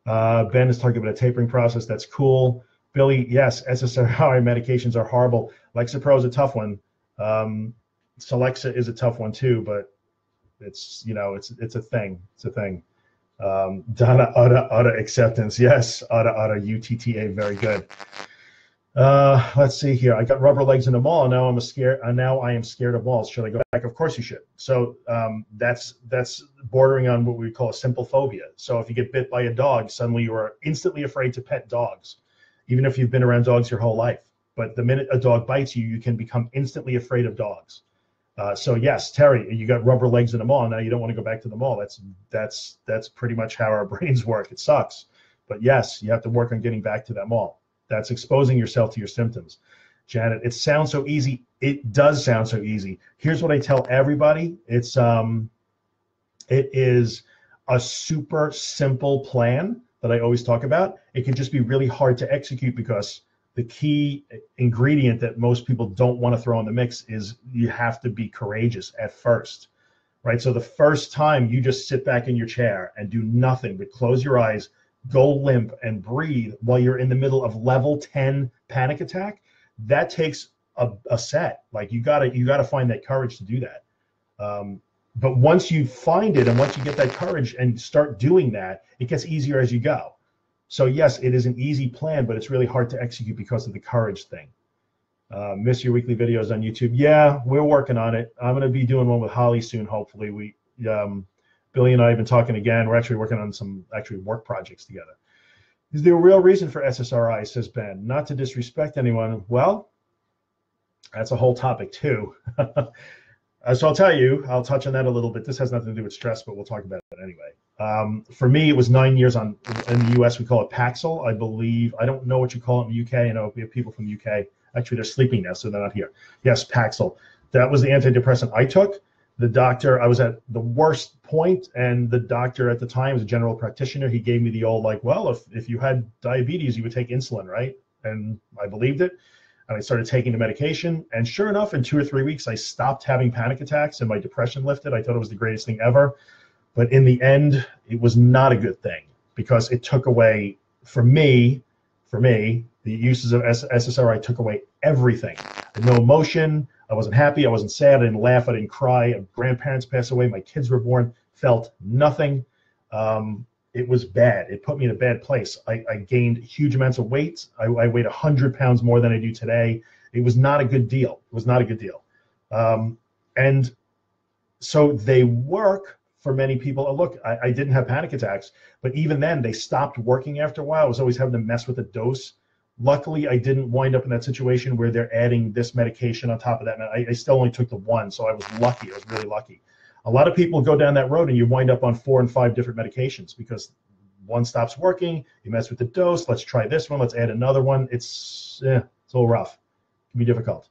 Uh, ben is talking about a tapering process. That's cool. Billy, yes, SSRI medications are horrible. Lexapro is a tough one. Um, Celexa is a tough one too, but it's you know it's it's a thing. It's a thing. Um, Donna Utter Utter acceptance. Yes, Utter Utter UTTA. Very good. Uh, let's see here. I got rubber legs in the mall. Now I'm a scared. Uh, now I am scared of malls. Should I go back? Of course you should. So um, that's that's bordering on what we call a simple phobia. So if you get bit by a dog, suddenly you are instantly afraid to pet dogs, even if you've been around dogs your whole life. But the minute a dog bites you, you can become instantly afraid of dogs. Uh, so yes, Terry, you got rubber legs in the mall. Now you don't want to go back to the mall. That's that's that's pretty much how our brains work. It sucks, but yes, you have to work on getting back to that mall. That's exposing yourself to your symptoms. Janet, it sounds so easy. It does sound so easy. Here's what I tell everybody. It's um it is a super simple plan that I always talk about. It can just be really hard to execute because the key ingredient that most people don't want to throw in the mix is you have to be courageous at first right? So the first time you just sit back in your chair and do nothing but close your eyes go limp and breathe while you're in the middle of level 10 panic attack that takes a, a set. Like you gotta you gotta find that courage to do that. Um, but once you find it and once you get that courage and start doing that it gets easier as you go so yes, it is an easy plan, but it's really hard to execute because of the courage thing. Uh, miss your weekly videos on YouTube. Yeah, we're working on it. I'm going to be doing one with Holly soon. Hopefully, we um, Billy and I have been talking again. We're actually working on some actually work projects together. Is there a real reason for SSRI? Says Ben. Not to disrespect anyone. Well, that's a whole topic too. Uh, so I'll tell you, I'll touch on that a little bit. This has nothing to do with stress, but we'll talk about it anyway. Um, for me, it was nine years on in the U.S. We call it Paxil, I believe. I don't know what you call it in the U.K. I know we have people from the U.K. Actually, they're sleeping now, so they're not here. Yes, Paxil. That was the antidepressant I took. The doctor, I was at the worst point, and the doctor at the time was a general practitioner. He gave me the old like, well, if if you had diabetes, you would take insulin, right? And I believed it and I started taking the medication. And sure enough, in two or three weeks, I stopped having panic attacks and my depression lifted. I thought it was the greatest thing ever. But in the end, it was not a good thing because it took away, for me, for me, the uses of SSRI took away everything. No emotion. I wasn't happy. I wasn't sad. I didn't laugh. I didn't cry. Grandparents passed away. My kids were born. Felt nothing. Um, it was bad. It put me in a bad place. I, I gained huge amounts of weight. I, I weighed 100 pounds more than I do today. It was not a good deal. It was not a good deal. Um, and so they work for many people. Oh, look, I, I, didn't have panic attacks, but even then, they stopped working after a while. I was always having to mess with the dose. Luckily, I didn't wind up in that situation where they're adding this medication on top of that. I, I still only took the one, so I was lucky. I was really lucky a lot of people go down that road and you wind up on four and five different medications because one stops working you mess with the dose let's try this one let's add another one it's eh, it's a little rough it can be difficult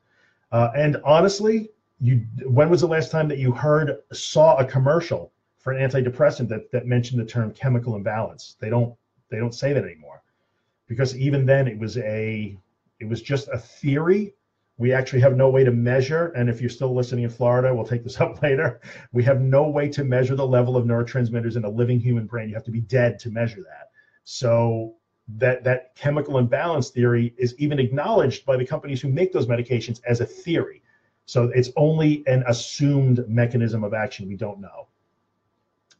uh, and honestly you when was the last time that you heard saw a commercial for an antidepressant that, that mentioned the term chemical imbalance they don't they don't say that anymore because even then it was a it was just a theory we actually have no way to measure, and if you're still listening in Florida, we'll take this up later. We have no way to measure the level of neurotransmitters in a living human brain. You have to be dead to measure that. So that that chemical imbalance theory is even acknowledged by the companies who make those medications as a theory. So it's only an assumed mechanism of action. We don't know.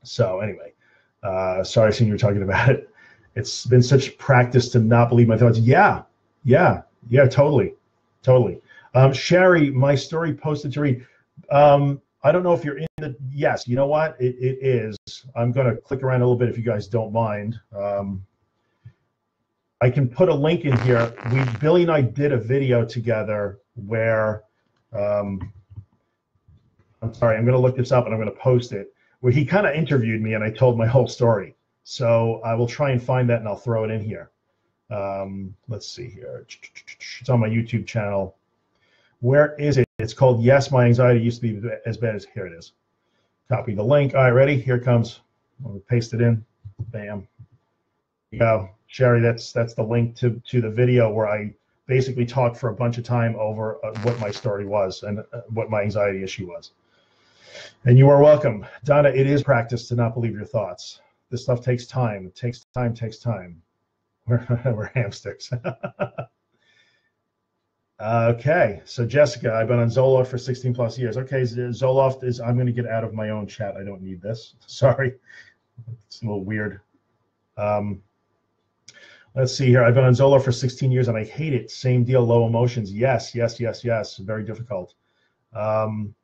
So anyway, uh, sorry, I seen you were talking about it. It's been such practice to not believe my thoughts. Yeah, yeah, yeah, totally, totally. Um, Sherry, my story posted to read. Um, I don't know if you're in the. Yes, you know what? It, it is. I'm going to click around a little bit if you guys don't mind. Um, I can put a link in here. We Billy and I did a video together where. Um, I'm sorry. I'm going to look this up and I'm going to post it. Where he kind of interviewed me and I told my whole story. So I will try and find that and I'll throw it in here. Um, let's see here. It's on my YouTube channel. Where is it? It's called Yes, My Anxiety Used to Be As Bad as Here it is. Copy the link. All right, ready? Here it comes. I'll paste it in. Bam. There you go. Sherry, that's that's the link to, to the video where I basically talked for a bunch of time over uh, what my story was and uh, what my anxiety issue was. And you are welcome. Donna, it is practice to not believe your thoughts. This stuff takes time. It takes time, takes time. We're, we're hamsters. okay, so Jessica, I've been on Zoloft for 16 plus years. Okay, Zoloft is, I'm going to get out of my own chat. I don't need this. Sorry. It's a little weird. Um, let's see here. I've been on Zoloft for 16 years and I hate it. Same deal, low emotions. Yes, yes, yes, yes. Very difficult. Um,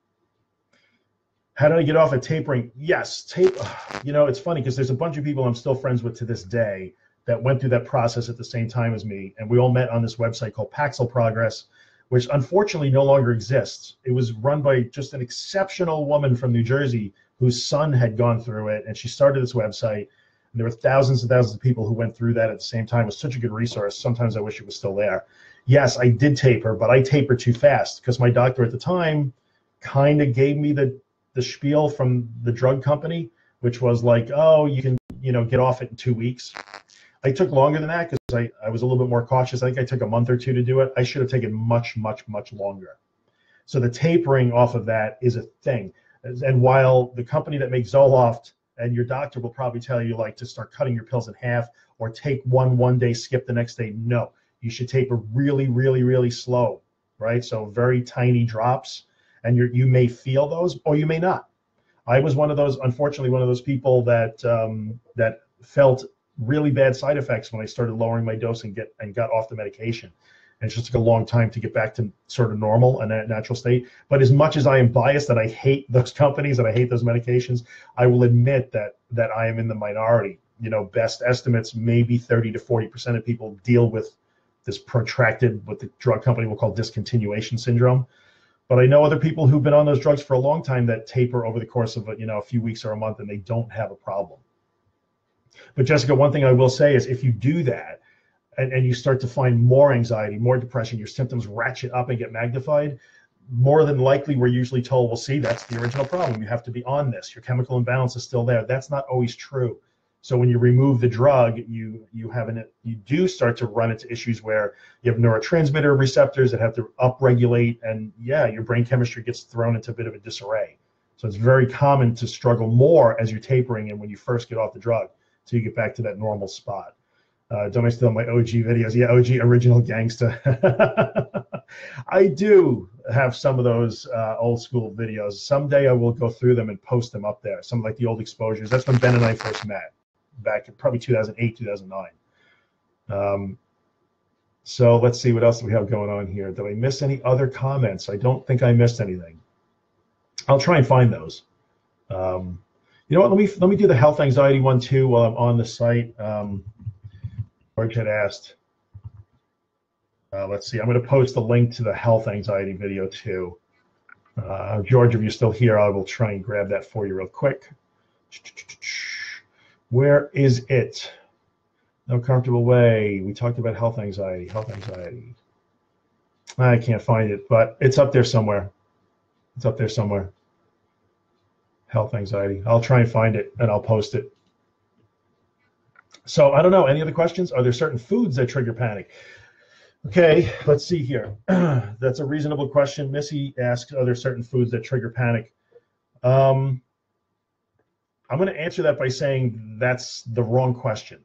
how did I get off at tapering? Yes, tape. You know, it's funny because there's a bunch of people I'm still friends with to this day that went through that process at the same time as me, and we all met on this website called Paxil Progress, which unfortunately no longer exists. It was run by just an exceptional woman from New Jersey whose son had gone through it, and she started this website. And there were thousands and thousands of people who went through that at the same time. It was such a good resource. Sometimes I wish it was still there. Yes, I did taper, but I tapered too fast because my doctor at the time kind of gave me the the spiel from the drug company, which was like, oh, you can, you know, get off it in two weeks. I took longer than that because I, I was a little bit more cautious. I think I took a month or two to do it. I should have taken much, much, much longer. So the tapering off of that is a thing. And while the company that makes Zoloft and your doctor will probably tell you like to start cutting your pills in half or take one one day, skip the next day, no, you should taper really, really, really slow, right? So very tiny drops and you you may feel those or you may not. I was one of those, unfortunately, one of those people that um, that felt really bad side effects when I started lowering my dose and get and got off the medication. And it just took a long time to get back to sort of normal and that natural state. But as much as I am biased that I hate those companies and I hate those medications, I will admit that that I am in the minority. You know, best estimates, maybe 30 to 40 percent of people deal with this protracted, what the drug company will call discontinuation syndrome but I know other people who've been on those drugs for a long time that taper over the course of a, you know a few weeks or a month and they don't have a problem. But Jessica, one thing I will say is if you do that and, and you start to find more anxiety, more depression, your symptoms ratchet up and get magnified, more than likely we're usually told, well, see, that's the original problem. You have to be on this. Your chemical imbalance is still there. That's not always true. So when you remove the drug, you you have an you do start to run into issues where you have neurotransmitter receptors that have to upregulate, and yeah, your brain chemistry gets thrown into a bit of a disarray. So it's very common to struggle more as you're tapering and when you first get off the drug, so you get back to that normal spot. Uh, don't I have my OG videos? Yeah, OG original gangsta. I do have some of those uh, old school videos. Someday I will go through them and post them up there. Some like the old exposures. That's when Ben and I first met back in probably 2008, 2009. Um, so let's see what else we have going on here. Did I miss any other comments? I don't think I missed anything. I'll try and find those. Um, you know what? Let me let me do the health anxiety one too while I'm on the site. Um, George had asked. Uh, let's see. I'm going to post the link to the health anxiety video too. Uh, George, if you're still here, I will try and grab that for you real quick. Where is it? No comfortable way. We talked about health anxiety, health anxiety. I can't find it, but it's up there somewhere. It's up there somewhere. Health anxiety. I'll try and find it and I'll post it. So I don't know. Any other questions? Are there certain foods that trigger panic? Okay, let's see here. That's a reasonable question. Missy asks, are there certain foods that trigger panic? Um, I'm going to answer that by saying that's the wrong question,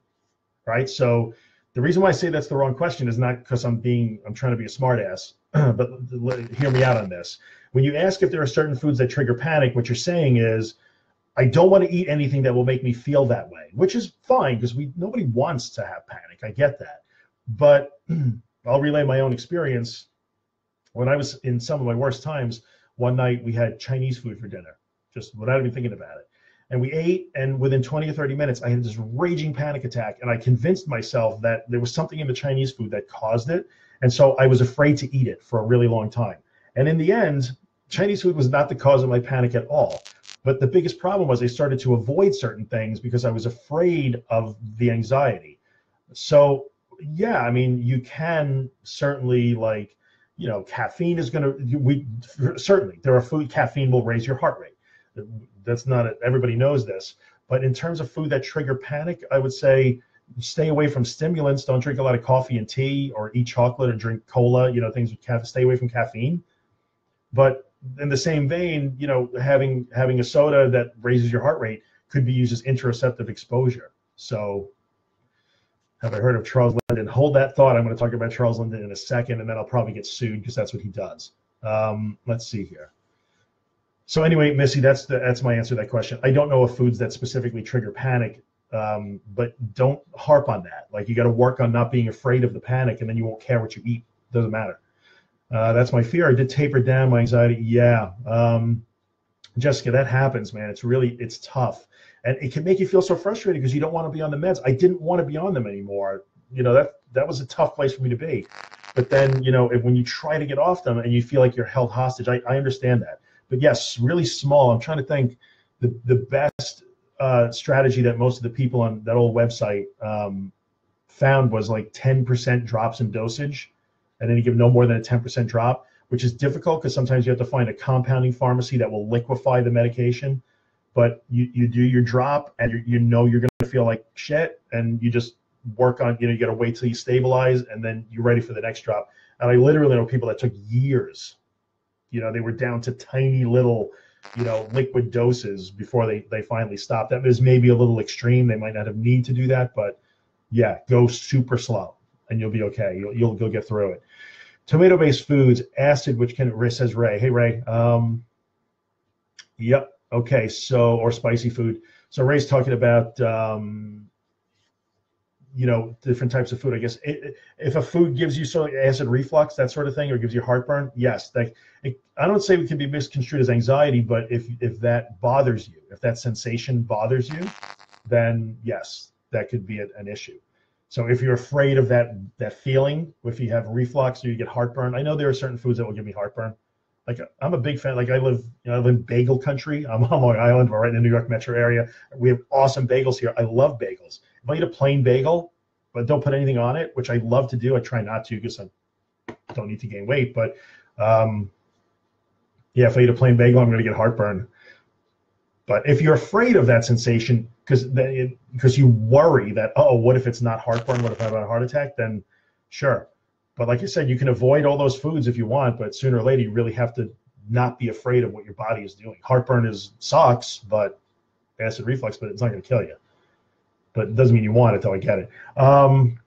right? So the reason why I say that's the wrong question is not because I'm being I'm trying to be a smartass, but hear me out on this. When you ask if there are certain foods that trigger panic, what you're saying is I don't want to eat anything that will make me feel that way, which is fine because we nobody wants to have panic. I get that, but I'll relay my own experience. When I was in some of my worst times, one night we had Chinese food for dinner, just without even thinking about it and we ate and within 20 or 30 minutes i had this raging panic attack and i convinced myself that there was something in the chinese food that caused it. And so i was afraid to eat it for a really long time. And in the end chinese food was not the cause of my panic at all. But the biggest problem was i started to avoid certain things because i was afraid of the anxiety. So yeah i mean you can certainly like you know, caffeine is going to, we certainly, there are food, caffeine will raise your heart rate. That's not, a, everybody knows this. But in terms of food that trigger panic, I would say stay away from stimulants. Don't drink a lot of coffee and tea or eat chocolate or drink cola, you know, things with caffeine. Stay away from caffeine. But in the same vein, you know, having having a soda that raises your heart rate could be used as interoceptive exposure. So have I heard of Charles Linden? Hold that thought. I'm going to talk about Charles Linden in a second, and then I'll probably get sued because that's what he does. Um, let's see here. So anyway, Missy, that's the, that's my answer to that question. I don't know of foods that specifically trigger panic, um, but don't harp on that. Like you got to work on not being afraid of the panic, and then you won't care what you eat. Doesn't matter. Uh, that's my fear. I did taper down my anxiety. Yeah, um, Jessica, that happens, man. It's really it's tough, and it can make you feel so frustrated because you don't want to be on the meds. I didn't want to be on them anymore. You know that that was a tough place for me to be. But then you know when you try to get off them and you feel like you're held hostage, I, I understand that. But yes, really small. I'm trying to think the the best uh, strategy that most of the people on that old website um, found was like 10% drops in dosage and then you give no more than a 10% drop, which is difficult because sometimes you have to find a compounding pharmacy that will liquefy the medication. But you, you do your drop and you, you know you're going to feel like shit and you just work on, you know, you got to wait till you stabilize and then you're ready for the next drop. And I literally know people that took years. You know, they were down to tiny little, you know, liquid doses before they, they finally stopped. That was maybe a little extreme. They might not have need to do that, but yeah, go super slow and you'll be okay. You'll, you'll, get through it tomato-based foods, acid, which can says Ray. Hey Ray. Um, yep. Okay. So or spicy food. So Ray's talking about um, you know different types of food. I guess it, if a food gives you so acid reflux, that sort of thing, or gives you heartburn, yes. That it, I don't say it can be misconstrued as anxiety, but if if that bothers you, if that sensation bothers you, then yes, that could be a, an issue. So if you're afraid of that that feeling, if you have reflux or you get heartburn, I know there are certain foods that will give me heartburn. Like I'm a big fan. Like I live, you know, I live in bagel country. I'm on Long Island. We're right in the New York metro area. We have awesome bagels here. I love bagels. I eat a plain bagel, but don't put anything on it, which I love to do, I try not to because I don't need to gain weight. But um, yeah, if I eat a plain bagel, I'm going to get heartburn. But if you're afraid of that sensation, because because you worry that oh, what if it's not heartburn? What if I have a heart attack? Then sure. But like I said, you can avoid all those foods if you want, but sooner or later you really have to not be afraid of what your body is doing. Heartburn is sucks, but acid reflux, but it's not going to kill you. But it doesn't mean you want it, though. I get it. Um,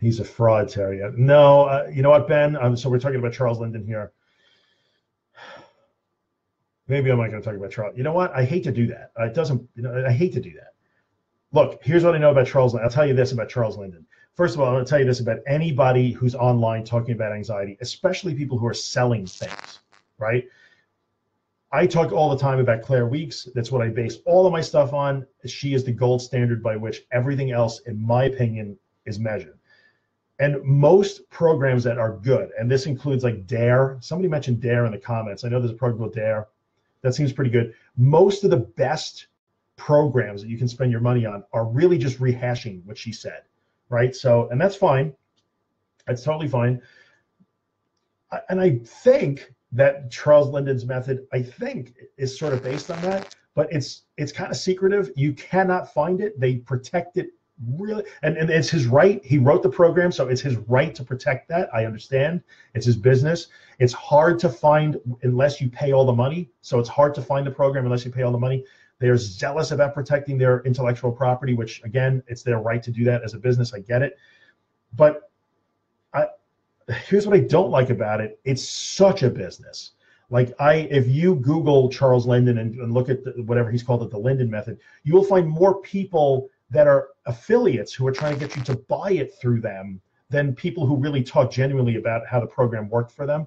he's a fraud, Terry. No, uh, you know what, Ben? Um, so we're talking about Charles Linden here. Maybe I'm not going to talk about Charles. You know what? I hate to do that. It doesn't. You know, I hate to do that. Look, here's what I know about Charles. I'll tell you this about Charles Linden. First of all, I'm going to tell you this about anybody who's online talking about anxiety, especially people who are selling things, right? I talk all the time about Claire Weekes. That's what I base all of my stuff on. She is the gold standard by which everything else, in my opinion, is measured. And most programs that are good, and this includes like Dare. Somebody mentioned Dare in the comments. I know there's a program called Dare that seems pretty good. Most of the best programs that you can spend your money on are really just rehashing what she said, right? So, and that's fine. That's totally fine. And I think that Charles Linden's method, I think, is sort of based on that, but it's it's kind of secretive. You cannot find it. They protect it really and, and it's his right. He wrote the program so it's his right to protect that. I understand. It's his business. It's hard to find unless you pay all the money so it's hard to find the program unless you pay all the money. They're zealous about protecting their intellectual property which again it's their right to do that as a business. I get it. But i here's what i don't like about it it's such a business like I, if you Google Charles Linden and, and look at the, whatever he's called it, the Linden method, you will find more people that are affiliates who are trying to get you to buy it through them than people who really talk genuinely about how the program worked for them.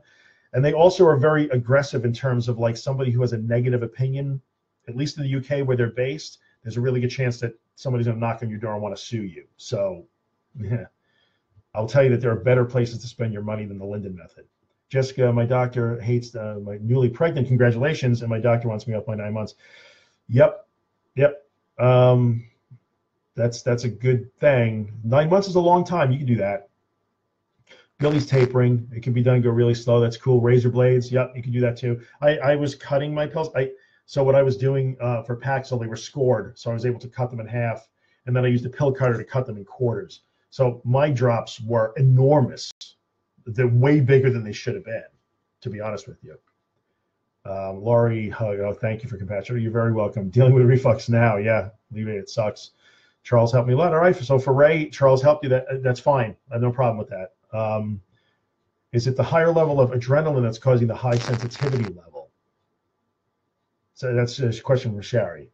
And they also are very aggressive in terms of like somebody who has a negative opinion, at least in the UK where they're based, there's a really good chance that somebody's going to knock on your door and want to sue you. So, yeah, I'll tell you that there are better places to spend your money than the Linden method. Jessica, my doctor hates uh, my newly pregnant. Congratulations, and my doctor wants me up by nine months. Yep, yep. Um, that's that's a good thing. Nine months is a long time. You can do that. Billy's tapering. It can be done, go really slow. That's cool. Razor blades. Yep, you can do that too. I, I was cutting my pills. I so what I was doing uh, for Paxil, they were scored, so I was able to cut them in half, and then I used a pill cutter to cut them in quarters. So my drops were enormous. They're way bigger than they should have been, to be honest with you. Um, Laurie Hug, oh, thank you for compassion. You're very welcome. Dealing with reflux now, yeah, leave it. It sucks. Charles helped me a lot. All right, so for Ray, Charles helped you. That that's fine. I have no problem with that. Um, is it the higher level of adrenaline that's causing the high sensitivity level? So that's a question from Sherry.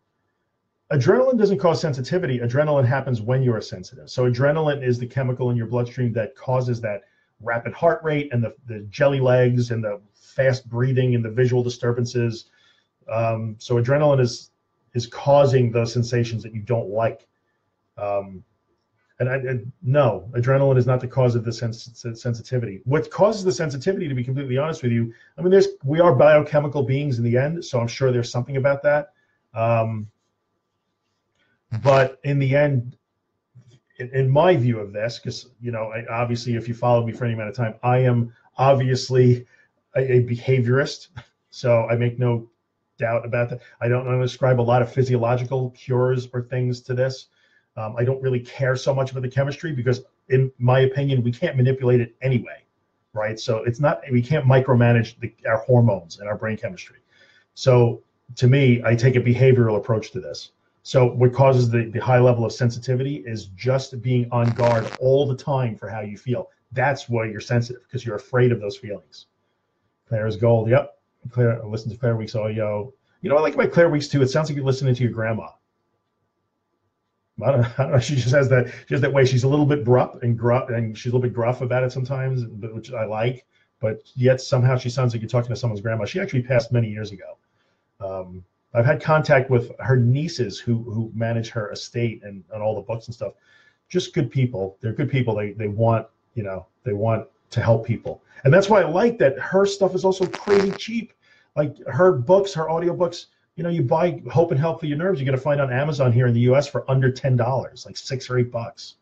Adrenaline doesn't cause sensitivity. Adrenaline happens when you are sensitive. So adrenaline is the chemical in your bloodstream that causes that rapid heart rate and the, the jelly legs and the fast breathing and the visual disturbances. Um, so adrenaline is is causing those sensations that you don't like. Um, and, I, and, no, adrenaline is not the cause of the sens- sensitivity. What causes the sensitivity, to be completely honest with you, I mean, there's we are biochemical beings in the end, so I'm sure there's something about that. Um, but in the end, in, my view of this, because you know, I, obviously, if you follow me for any amount of time, I am obviously a, a behaviorist, so I make no doubt about that. I don't ascribe a lot of physiological cures or things to this. Um, I don't really care so much about the chemistry because, in my opinion, we can't manipulate it anyway, right? So it's not we can't micromanage the, our hormones and our brain chemistry. So to me, I take a behavioral approach to this. So what causes the, the high level of sensitivity is just being on guard all the time for how you feel. That's why you're sensitive because you're afraid of those feelings. Claire's gold. Yep. Claire, listen to Claire Weekes audio. You know, I like about Claire Weekes too. It sounds like you're listening to your grandma. I don't, I don't, know. She just has that. She has that way. She's a little bit gruff and gruff, and she's a little bit gruff about it sometimes, which I like. But yet somehow she sounds like you're talking to someone's grandma. She actually passed many years ago. Um, I've had contact with her nieces who who manage her estate and, and all the books and stuff. Just good people. They're good people. They they want you know they want to help people, and that's why I like that her stuff is also crazy cheap. Like her books, her audiobooks you know, you buy Hope and Help for Your Nerves, you're gonna find on Amazon here in the U.S. for under ten dollars, like six or eight bucks.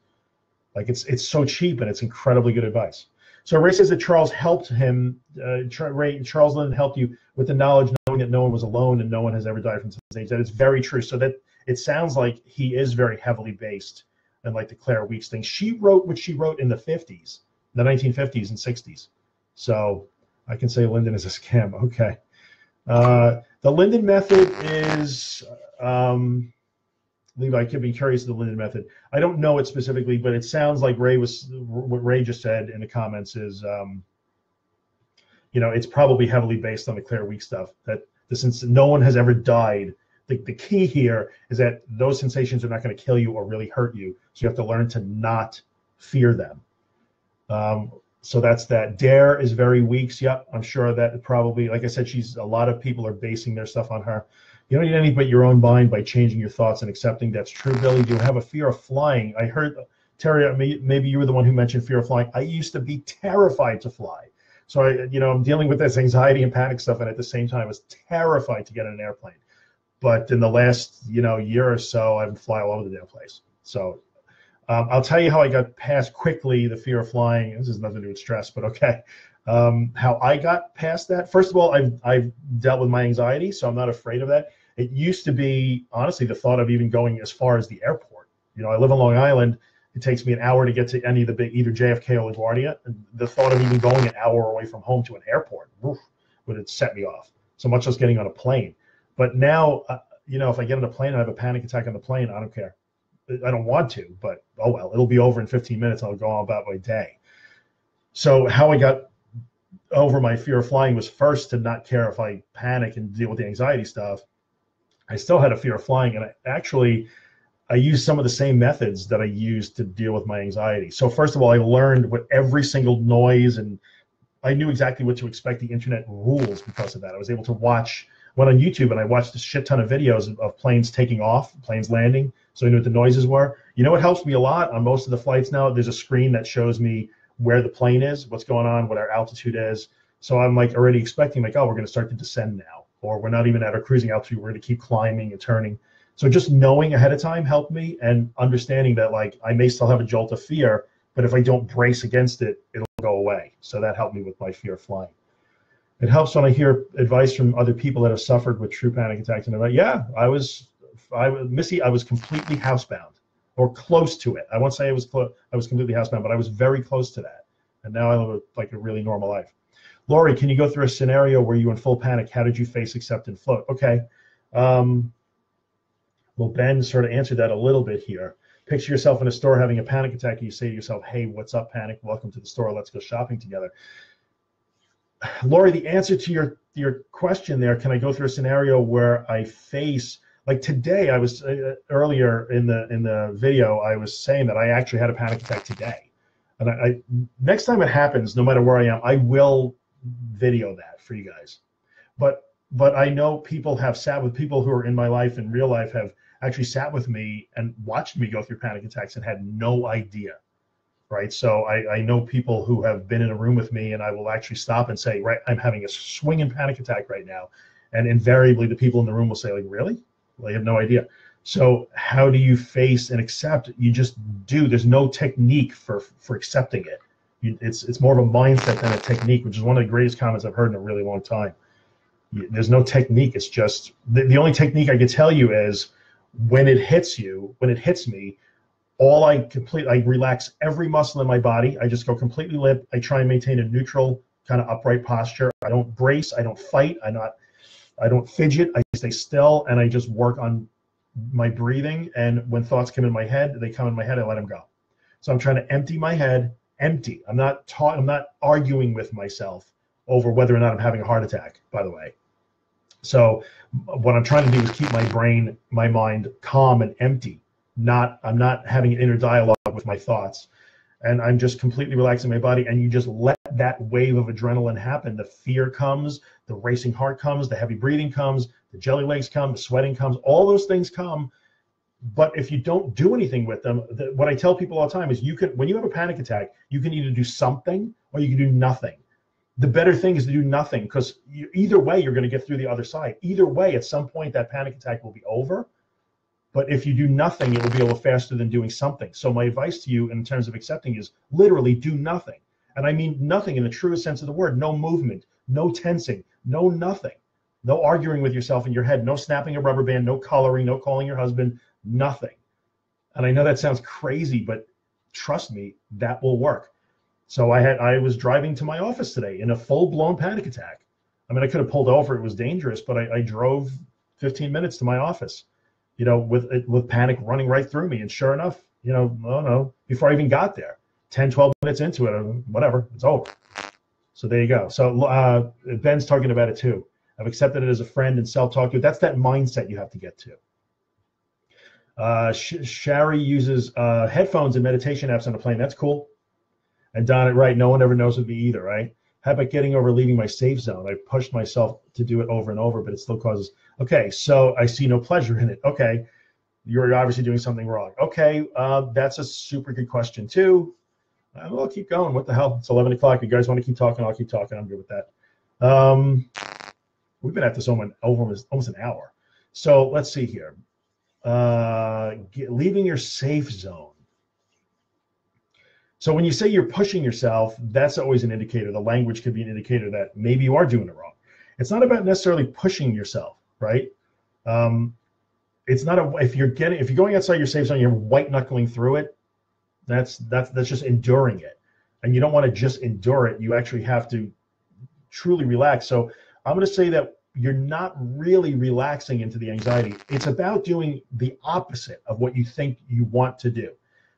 Like it's it's so cheap and it's incredibly good advice. So Ray says that Charles helped him. Uh, Ray Charles Linden helped you with the knowledge, knowing that no one was alone and no one has ever died from age. That is very true. So that it sounds like he is very heavily based in like the Claire Weekes thing. She wrote what she wrote in the 50s, the 1950s and 60s. So I can say Linden is a scam. Okay. Uh, the Linden method is, um, Levi could be curious of the Linden method. I don't know it specifically, but it sounds like Ray was what Ray just said in the comments is, um, you know, it's probably heavily based on the Claire Weekes stuff. That since no one has ever died, the, the key here is that those sensations are not going to kill you or really hurt you. So you have to learn to not fear them. Um, so that's that. Dare is very weak. Yep, I'm sure that probably, like I said, she's a lot of people are basing their stuff on her. You don't need any but your own mind by changing your thoughts and accepting that's true. Billy, do you have a fear of flying? I heard Terry, maybe you were the one who mentioned fear of flying. I used to be terrified to fly. So I, you know, I'm dealing with this anxiety and panic stuff, and at the same time, I was terrified to get in an airplane. But in the last, you know, year or so, I've fly all over the damn place. So um, I'll tell you how I got past quickly the fear of flying. This has nothing to do with stress, but okay. Um, how I got past that. First of all, I've, I've dealt with my anxiety, so I'm not afraid of that. It used to be, honestly, the thought of even going as far as the airport. You know, I live on Long Island. It takes me an hour to get to any of the big, either JFK or LaGuardia. The thought of even going an hour away from home to an airport woof, would have set me off. So much as getting on a plane. But now, uh, you know, if I get on a plane and I have a panic attack on the plane, I don't care. I don't want to, but oh well, it'll be over in 15 minutes. I'll go on about my day. So how I got over my fear of flying was first to not care if I panic and deal with the anxiety stuff. I still had a fear of flying, and I actually I used some of the same methods that I used to deal with my anxiety. So first of all, I learned what every single noise and I knew exactly what to expect the internet rules because of that. I was able to watch went on YouTube and I watched a shit ton of videos of, of planes taking off, planes landing, so I knew what the noises were. You know what helps me a lot on most of the flights now? There's a screen that shows me where the plane is, what's going on, what our altitude is. So I'm like already expecting like, oh, we're going to start to descend now, or we're not even at our cruising altitude. We're going to keep climbing and turning. So just knowing ahead of time helped me and understanding that like I may still have a jolt of fear, but if I don't brace against it, it'll go away. So that helped me with my fear of flying. It helps when I hear advice from other people that have suffered with true panic attacks. And they're like, yeah, I was, I Missy, I was completely housebound or close to it. I won't say I was close, I was completely housebound, but I was very close to that. And now I live like a really normal life. Lori, can you go through a scenario where you in full panic? How did you face, accept, and float? Okay. Um, well, Ben sort of answered that a little bit here. Picture yourself in a store having a panic attack, and you say to yourself, "Hey, what's up, panic? Welcome to the store. Let's go shopping together." Lori, the answer to your your question there, can I go through a scenario where I face like today? I was uh, earlier in the in the video, I was saying that I actually had a panic attack today, and I, I next time it happens, no matter where I am, I will video that for you guys. But but I know people have sat with people who are in my life in real life have actually sat with me and watched me go through panic attacks and had no idea right? So I, I know people who have been in a room with me, and I will actually stop and say, right, I'm having a swinging panic attack right now, and invariably the people in the room will say, like, really? I have no idea. So how do you face and accept? You just do. There's no technique for for accepting it. You, it's it's more of a mindset than a technique, which is one of the greatest comments I've heard in a really long time. You, there's no technique. It's just the, the only technique I can tell you is when it hits you, when it hits me, all I complete, I relax every muscle in my body. I just go completely limp. I try and maintain a neutral kind of upright posture. I don't brace. I don't fight. I'm not, I don't fidget. I stay still and I just work on my breathing. And when thoughts come in my head, they come in my head. I let them go. So I'm trying to empty my head. Empty. I'm not taught. I'm not arguing with myself over whether or not I'm having a heart attack. By the way. So what I'm trying to do is keep my brain, my mind calm and empty not i'm not having an inner dialogue with my thoughts and i'm just completely relaxing my body and you just let that wave of adrenaline happen the fear comes the racing heart comes the heavy breathing comes the jelly legs come the sweating comes all those things come but if you don't do anything with them the, what i tell people all the time is you can when you have a panic attack you can either do something or you can do nothing the better thing is to do nothing because either way you're going to get through the other side either way at some point that panic attack will be over but if you do nothing, it will be a little faster than doing something. So my advice to you in terms of accepting is literally do nothing. And I mean nothing in the truest sense of the word. No movement, no tensing, no nothing. No arguing with yourself in your head, no snapping a rubber band, no coloring, no calling your husband, nothing. And I know that sounds crazy, but trust me, that will work. So I had I was driving to my office today in a full-blown panic attack. I mean, I could have pulled over; it was dangerous, but I, I drove 15 minutes to my office you know, with with panic running right through me. And sure enough, you know, no, no, before I even got there, 10, 12 minutes into it, whatever, it's over. So there you go. So uh, Ben's talking about it too. I've accepted it as a friend and self-talk. That's that mindset you have to get to. Uh, Sh- Shari uses uh, headphones and meditation apps on a plane. That's cool. And Don, it right, no one ever knows with me either, right? How about getting over leaving my safe zone? I pushed myself to do it over and over, but it still causes Okay, so I see no pleasure in it. Okay, you're obviously doing something wrong. Okay, uh, that's a super good question too. Uh, well, keep going. What the hell? It's 11 o'clock. You guys want to keep talking? I'll keep talking. I'm good with that. Um, we've been at this over, almost, almost an hour. So let's see here. Uh, get, leaving your safe zone. So when you say you're pushing yourself, that's always an indicator. The language could be an indicator that maybe you are doing it wrong. It's not about necessarily pushing yourself right? Um, it's not a if you're getting if you're going outside your safe zone, you're white knuckling through it. That's that's that's just enduring it, and you don't want to just endure it. You actually have to truly relax. So I'm going to say that you're not really relaxing into the anxiety. It's about doing the opposite of what you think you want to do.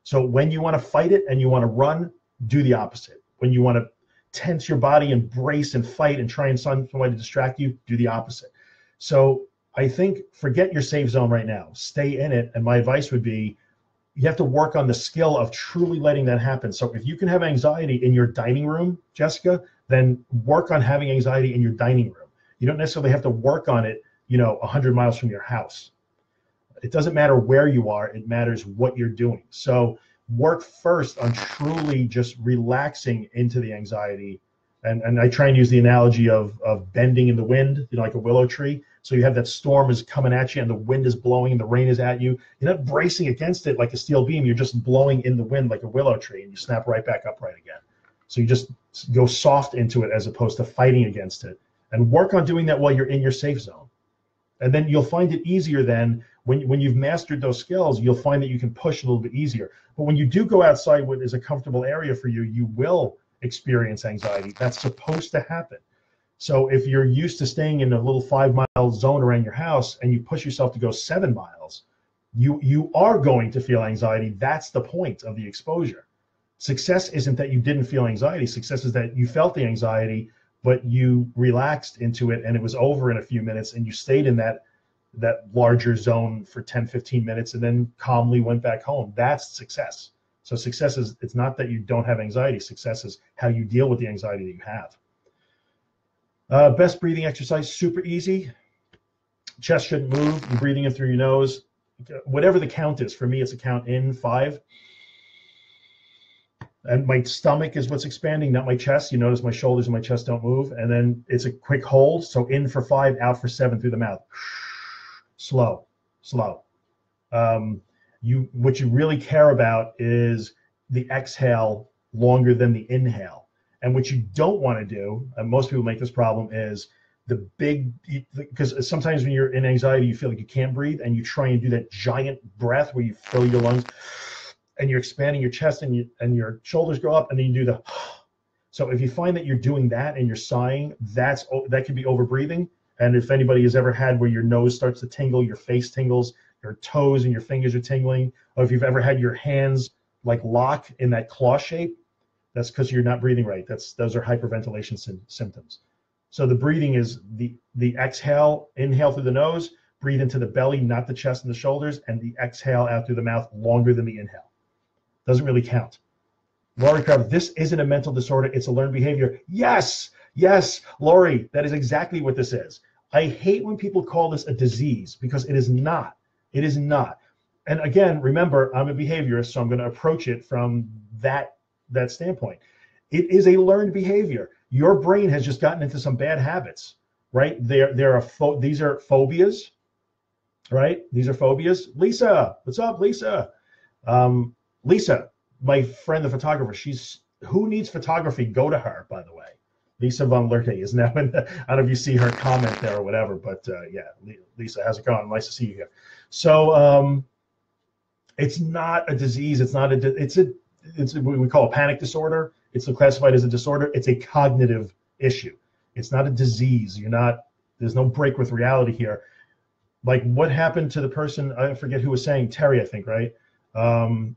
So when you want to fight it and you want to run, do the opposite. When you want to tense your body and brace and fight and try and find some way to distract you, do the opposite. So I think forget your safe zone right now. Stay in it. And my advice would be you have to work on the skill of truly letting that happen. So if you can have anxiety in your dining room, Jessica, then work on having anxiety in your dining room. You don't necessarily have to work on it, you know, 100 miles from your house. It doesn't matter where you are, it matters what you're doing. So work first on truly just relaxing into the anxiety and and I try and use the analogy of of bending in the wind, you know, like a willow tree. So you have that storm is coming at you, and the wind is blowing, and the rain is at you. You're not bracing against it like a steel beam. You're just blowing in the wind like a willow tree, and you snap right back upright again. So you just go soft into it as opposed to fighting against it, and work on doing that while you're in your safe zone. And then you'll find it easier then when when you've mastered those skills, you'll find that you can push a little bit easier. But when you do go outside what is a comfortable area for you, you will experience anxiety. That's supposed to happen. So if you're used to staying in a little five mile zone around your house and you push yourself to go seven miles, you you are going to feel anxiety. That's the point of the exposure. Success isn't that you didn't feel anxiety. Success is that you felt the anxiety, but you relaxed into it and it was over in a few minutes and you stayed in that that larger zone for 10 15 minutes and then calmly went back home that's success so success is it's not that you don't have anxiety success is how you deal with the anxiety that you have uh, best breathing exercise, super easy. Chest shouldn't move. You're breathing in through your nose. Whatever the count is, for me, it's a count in five. And my stomach is what's expanding, not my chest. You notice my shoulders and my chest don't move. And then it's a quick hold. So in for five, out for seven through the mouth. Slow, slow. Um, you what you really care about is the exhale longer than the inhale and what you don't want to do, and most people make this problem, is the big because sometimes when you're in anxiety, you feel like you can't breathe, and you try and do that giant breath where you fill your lungs, and you're expanding your chest, and you and your shoulders go up, and then you do the. So if you find that you're doing that and you're sighing, that's that could be over breathing. And if anybody has ever had where your nose starts to tingle, your face tingles, your toes and your fingers are tingling, or if you've ever had your hands like lock in that claw shape, that's because you're not breathing right. That's those are hyperventilation sy- symptoms. So the breathing is the the exhale, inhale through the nose, breathe into the belly, not the chest and the shoulders, and the exhale out through the mouth longer than the inhale. Doesn't really count. Laurie Craft, this isn't a mental disorder, it's a learned behavior. Yes, yes, Laurie, that is exactly what this is. I hate when people call this a disease because it is not. It is not. And again, remember, I'm a behaviorist, so I'm going to approach it from that that standpoint. It is a learned behavior. Your brain has just gotten into some bad habits, right? There, there are these are phobias, right? These are phobias. Lisa, what's up, Lisa? Um, Lisa, my friend, the photographer. She's who needs photography? Go to her, by the way. Lisa von Lerte is now in. The, I don't know if you see her comment there or whatever, but uh, yeah, Lisa, how's it going? Nice to see you here. So um, it's not a disease. It's not a. It's a it's what we call a panic disorder. It's classified as a disorder. It's a cognitive issue. It's not a disease. You're not. There's no break with reality here. Like what happened to the person? I forget who was saying Terry. I think right. Um,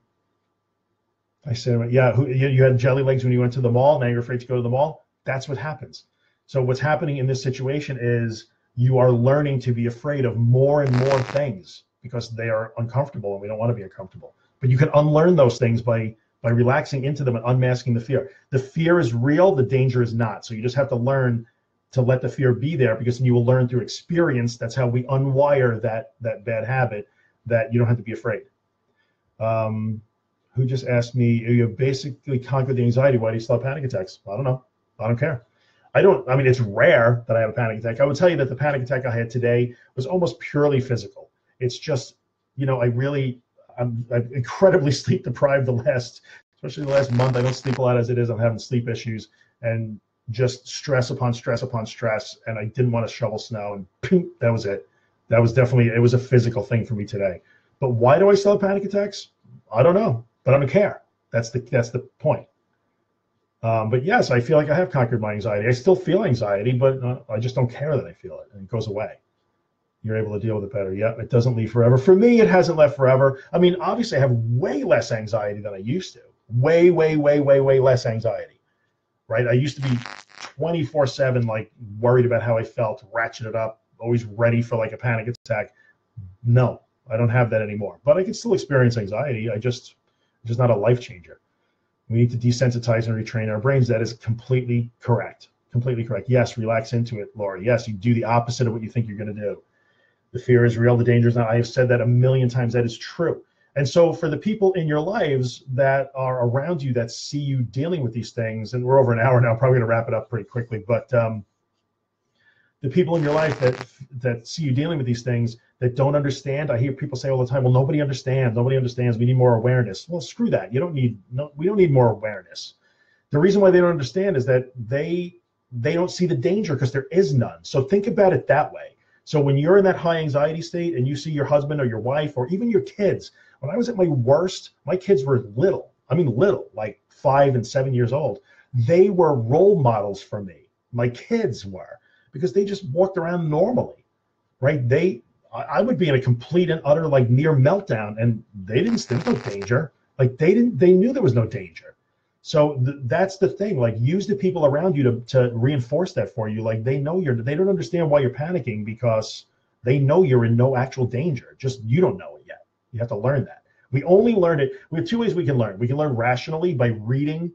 I said, yeah, who, you had jelly legs when you went to the mall. Now you're afraid to go to the mall. That's what happens. So what's happening in this situation is you are learning to be afraid of more and more things because they are uncomfortable and we don't want to be uncomfortable. But you can unlearn those things by by relaxing into them and unmasking the fear. The fear is real, the danger is not. So you just have to learn to let the fear be there because you will learn through experience. That's how we unwire that that bad habit that you don't have to be afraid. Um, who just asked me, you basically conquered the anxiety. Why do you still have panic attacks? I don't know. I don't care. I don't, I mean, it's rare that I have a panic attack. I would tell you that the panic attack I had today was almost purely physical. It's just, you know, I really, I'm, I'm incredibly sleep deprived the last, especially the last month. I don't sleep a lot as it is. I'm having sleep issues and just stress upon stress upon stress. And I didn't want to shovel snow, and poof, that was it. That was definitely it was a physical thing for me today. But why do I still have panic attacks? I don't know, but I don't care. That's the that's the point. Um, but yes, I feel like I have conquered my anxiety. I still feel anxiety, but uh, I just don't care that I feel it, and it goes away you're able to deal with it better. Yeah, it doesn't leave forever. For me, it hasn't left forever. I mean, obviously, I have way less anxiety than I used to. Way, way, way, way, way less anxiety. Right? I used to be 24 7, like worried about how I felt, ratcheted up, always ready for like a panic attack. No, I don't have that anymore. But I can still experience anxiety. I just, just not a life changer. We need to desensitize and retrain our brains. That is completely correct. Completely correct. Yes, relax into it, Laura. Yes, you do the opposite of what you think you're going to do the fear is real, the danger is not. I have said that a million times. That is true. And so, for the people in your lives that are around you that see you dealing with these things, and we're over an hour now, probably going to wrap it up pretty quickly. But um, the people in your life that that see you dealing with these things that don't understand, I hear people say all the time, "Well, nobody understands. Nobody understands. We need more awareness." Well, screw that. You don't need no. We don't need more awareness. the reason why they don't understand is that they they don't see the danger because there is none. So think about it that way. So when you're in that high anxiety state and you see your husband or your wife or even your kids, when I was at my worst, my kids were little. I mean, little, like five and seven years old. They were role models for me. My kids were because they just walked around normally, right? They, I would be in a complete and utter like near meltdown, and they didn't. There's no danger. Like they didn't. They knew there was no danger. So th- that's the thing. Like use the people around you to to reinforce that for you. Like they know you're. They don't understand why you're panicking because they know you're in no actual danger. Just you don't know it yet. You have to learn that. We only learn it. We have two ways we can learn. We can learn rationally by reading,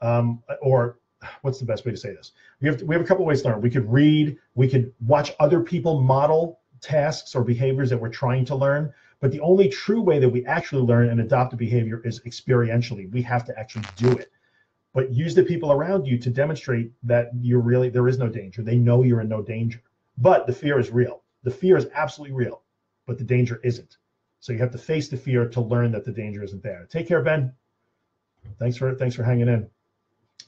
um, or what's the best way to say this? We have we have a couple ways to learn. We could read. We could watch other people model tasks or behaviors that we're trying to learn. But the only true way that we actually learn and adopt a behavior is experientially. We have to actually do it. But use the people around you to demonstrate that you're really there is no danger. They know you're in no danger. But the fear is real. The fear is absolutely real, but the danger isn't. So you have to face the fear to learn that the danger isn't there. Take care, Ben. Thanks for thanks for hanging in.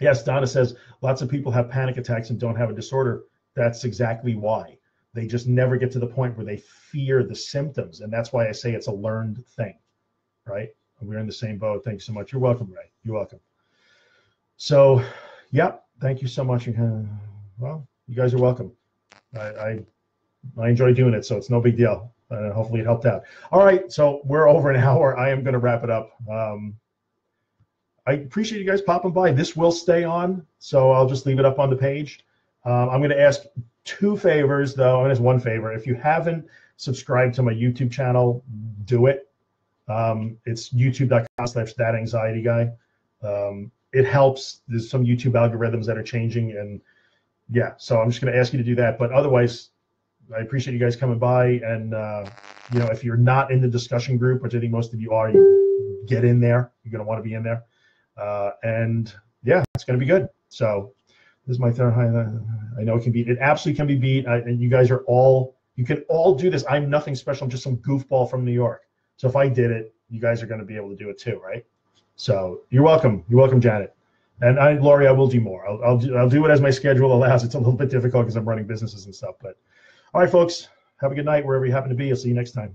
Yes, Donna says lots of people have panic attacks and don't have a disorder. That's exactly why. They just never get to the point where they fear the symptoms. And that's why I say it's a learned thing, right? We're in the same boat. Thanks so much. You're welcome, Ray. You're welcome. So, yep. Thank you so much. Well, you guys are welcome. I, I, I enjoy doing it, so it's no big deal. Uh, hopefully it helped out. All right, so we're over an hour. I am going to wrap it up. Um, I appreciate you guys popping by. This will stay on, so I'll just leave it up on the page. Um, I'm going to ask two favors, though, and it's one favor. If you haven't subscribed to my YouTube channel, do it. Um, it's youtube.com slash that anxiety guy. Um, it helps. There's some YouTube algorithms that are changing, and yeah, so I'm just going to ask you to do that. But otherwise, I appreciate you guys coming by. And uh, you know, if you're not in the discussion group, which I think most of you are, you get in there. You're going to want to be in there. Uh, and yeah, it's going to be good. So this is my third high. I know it can be. It absolutely can be beat. I, and you guys are all. You can all do this. I'm nothing special. I'm just some goofball from New York. So if I did it, you guys are going to be able to do it too, right? So you're welcome. You're welcome, Janet. And I, Lori, I will do more. I'll, I'll do, I'll do it as my schedule allows. It's a little bit difficult because I'm running businesses and stuff. But all right, folks, have a good night wherever you happen to be. I'll see you next time.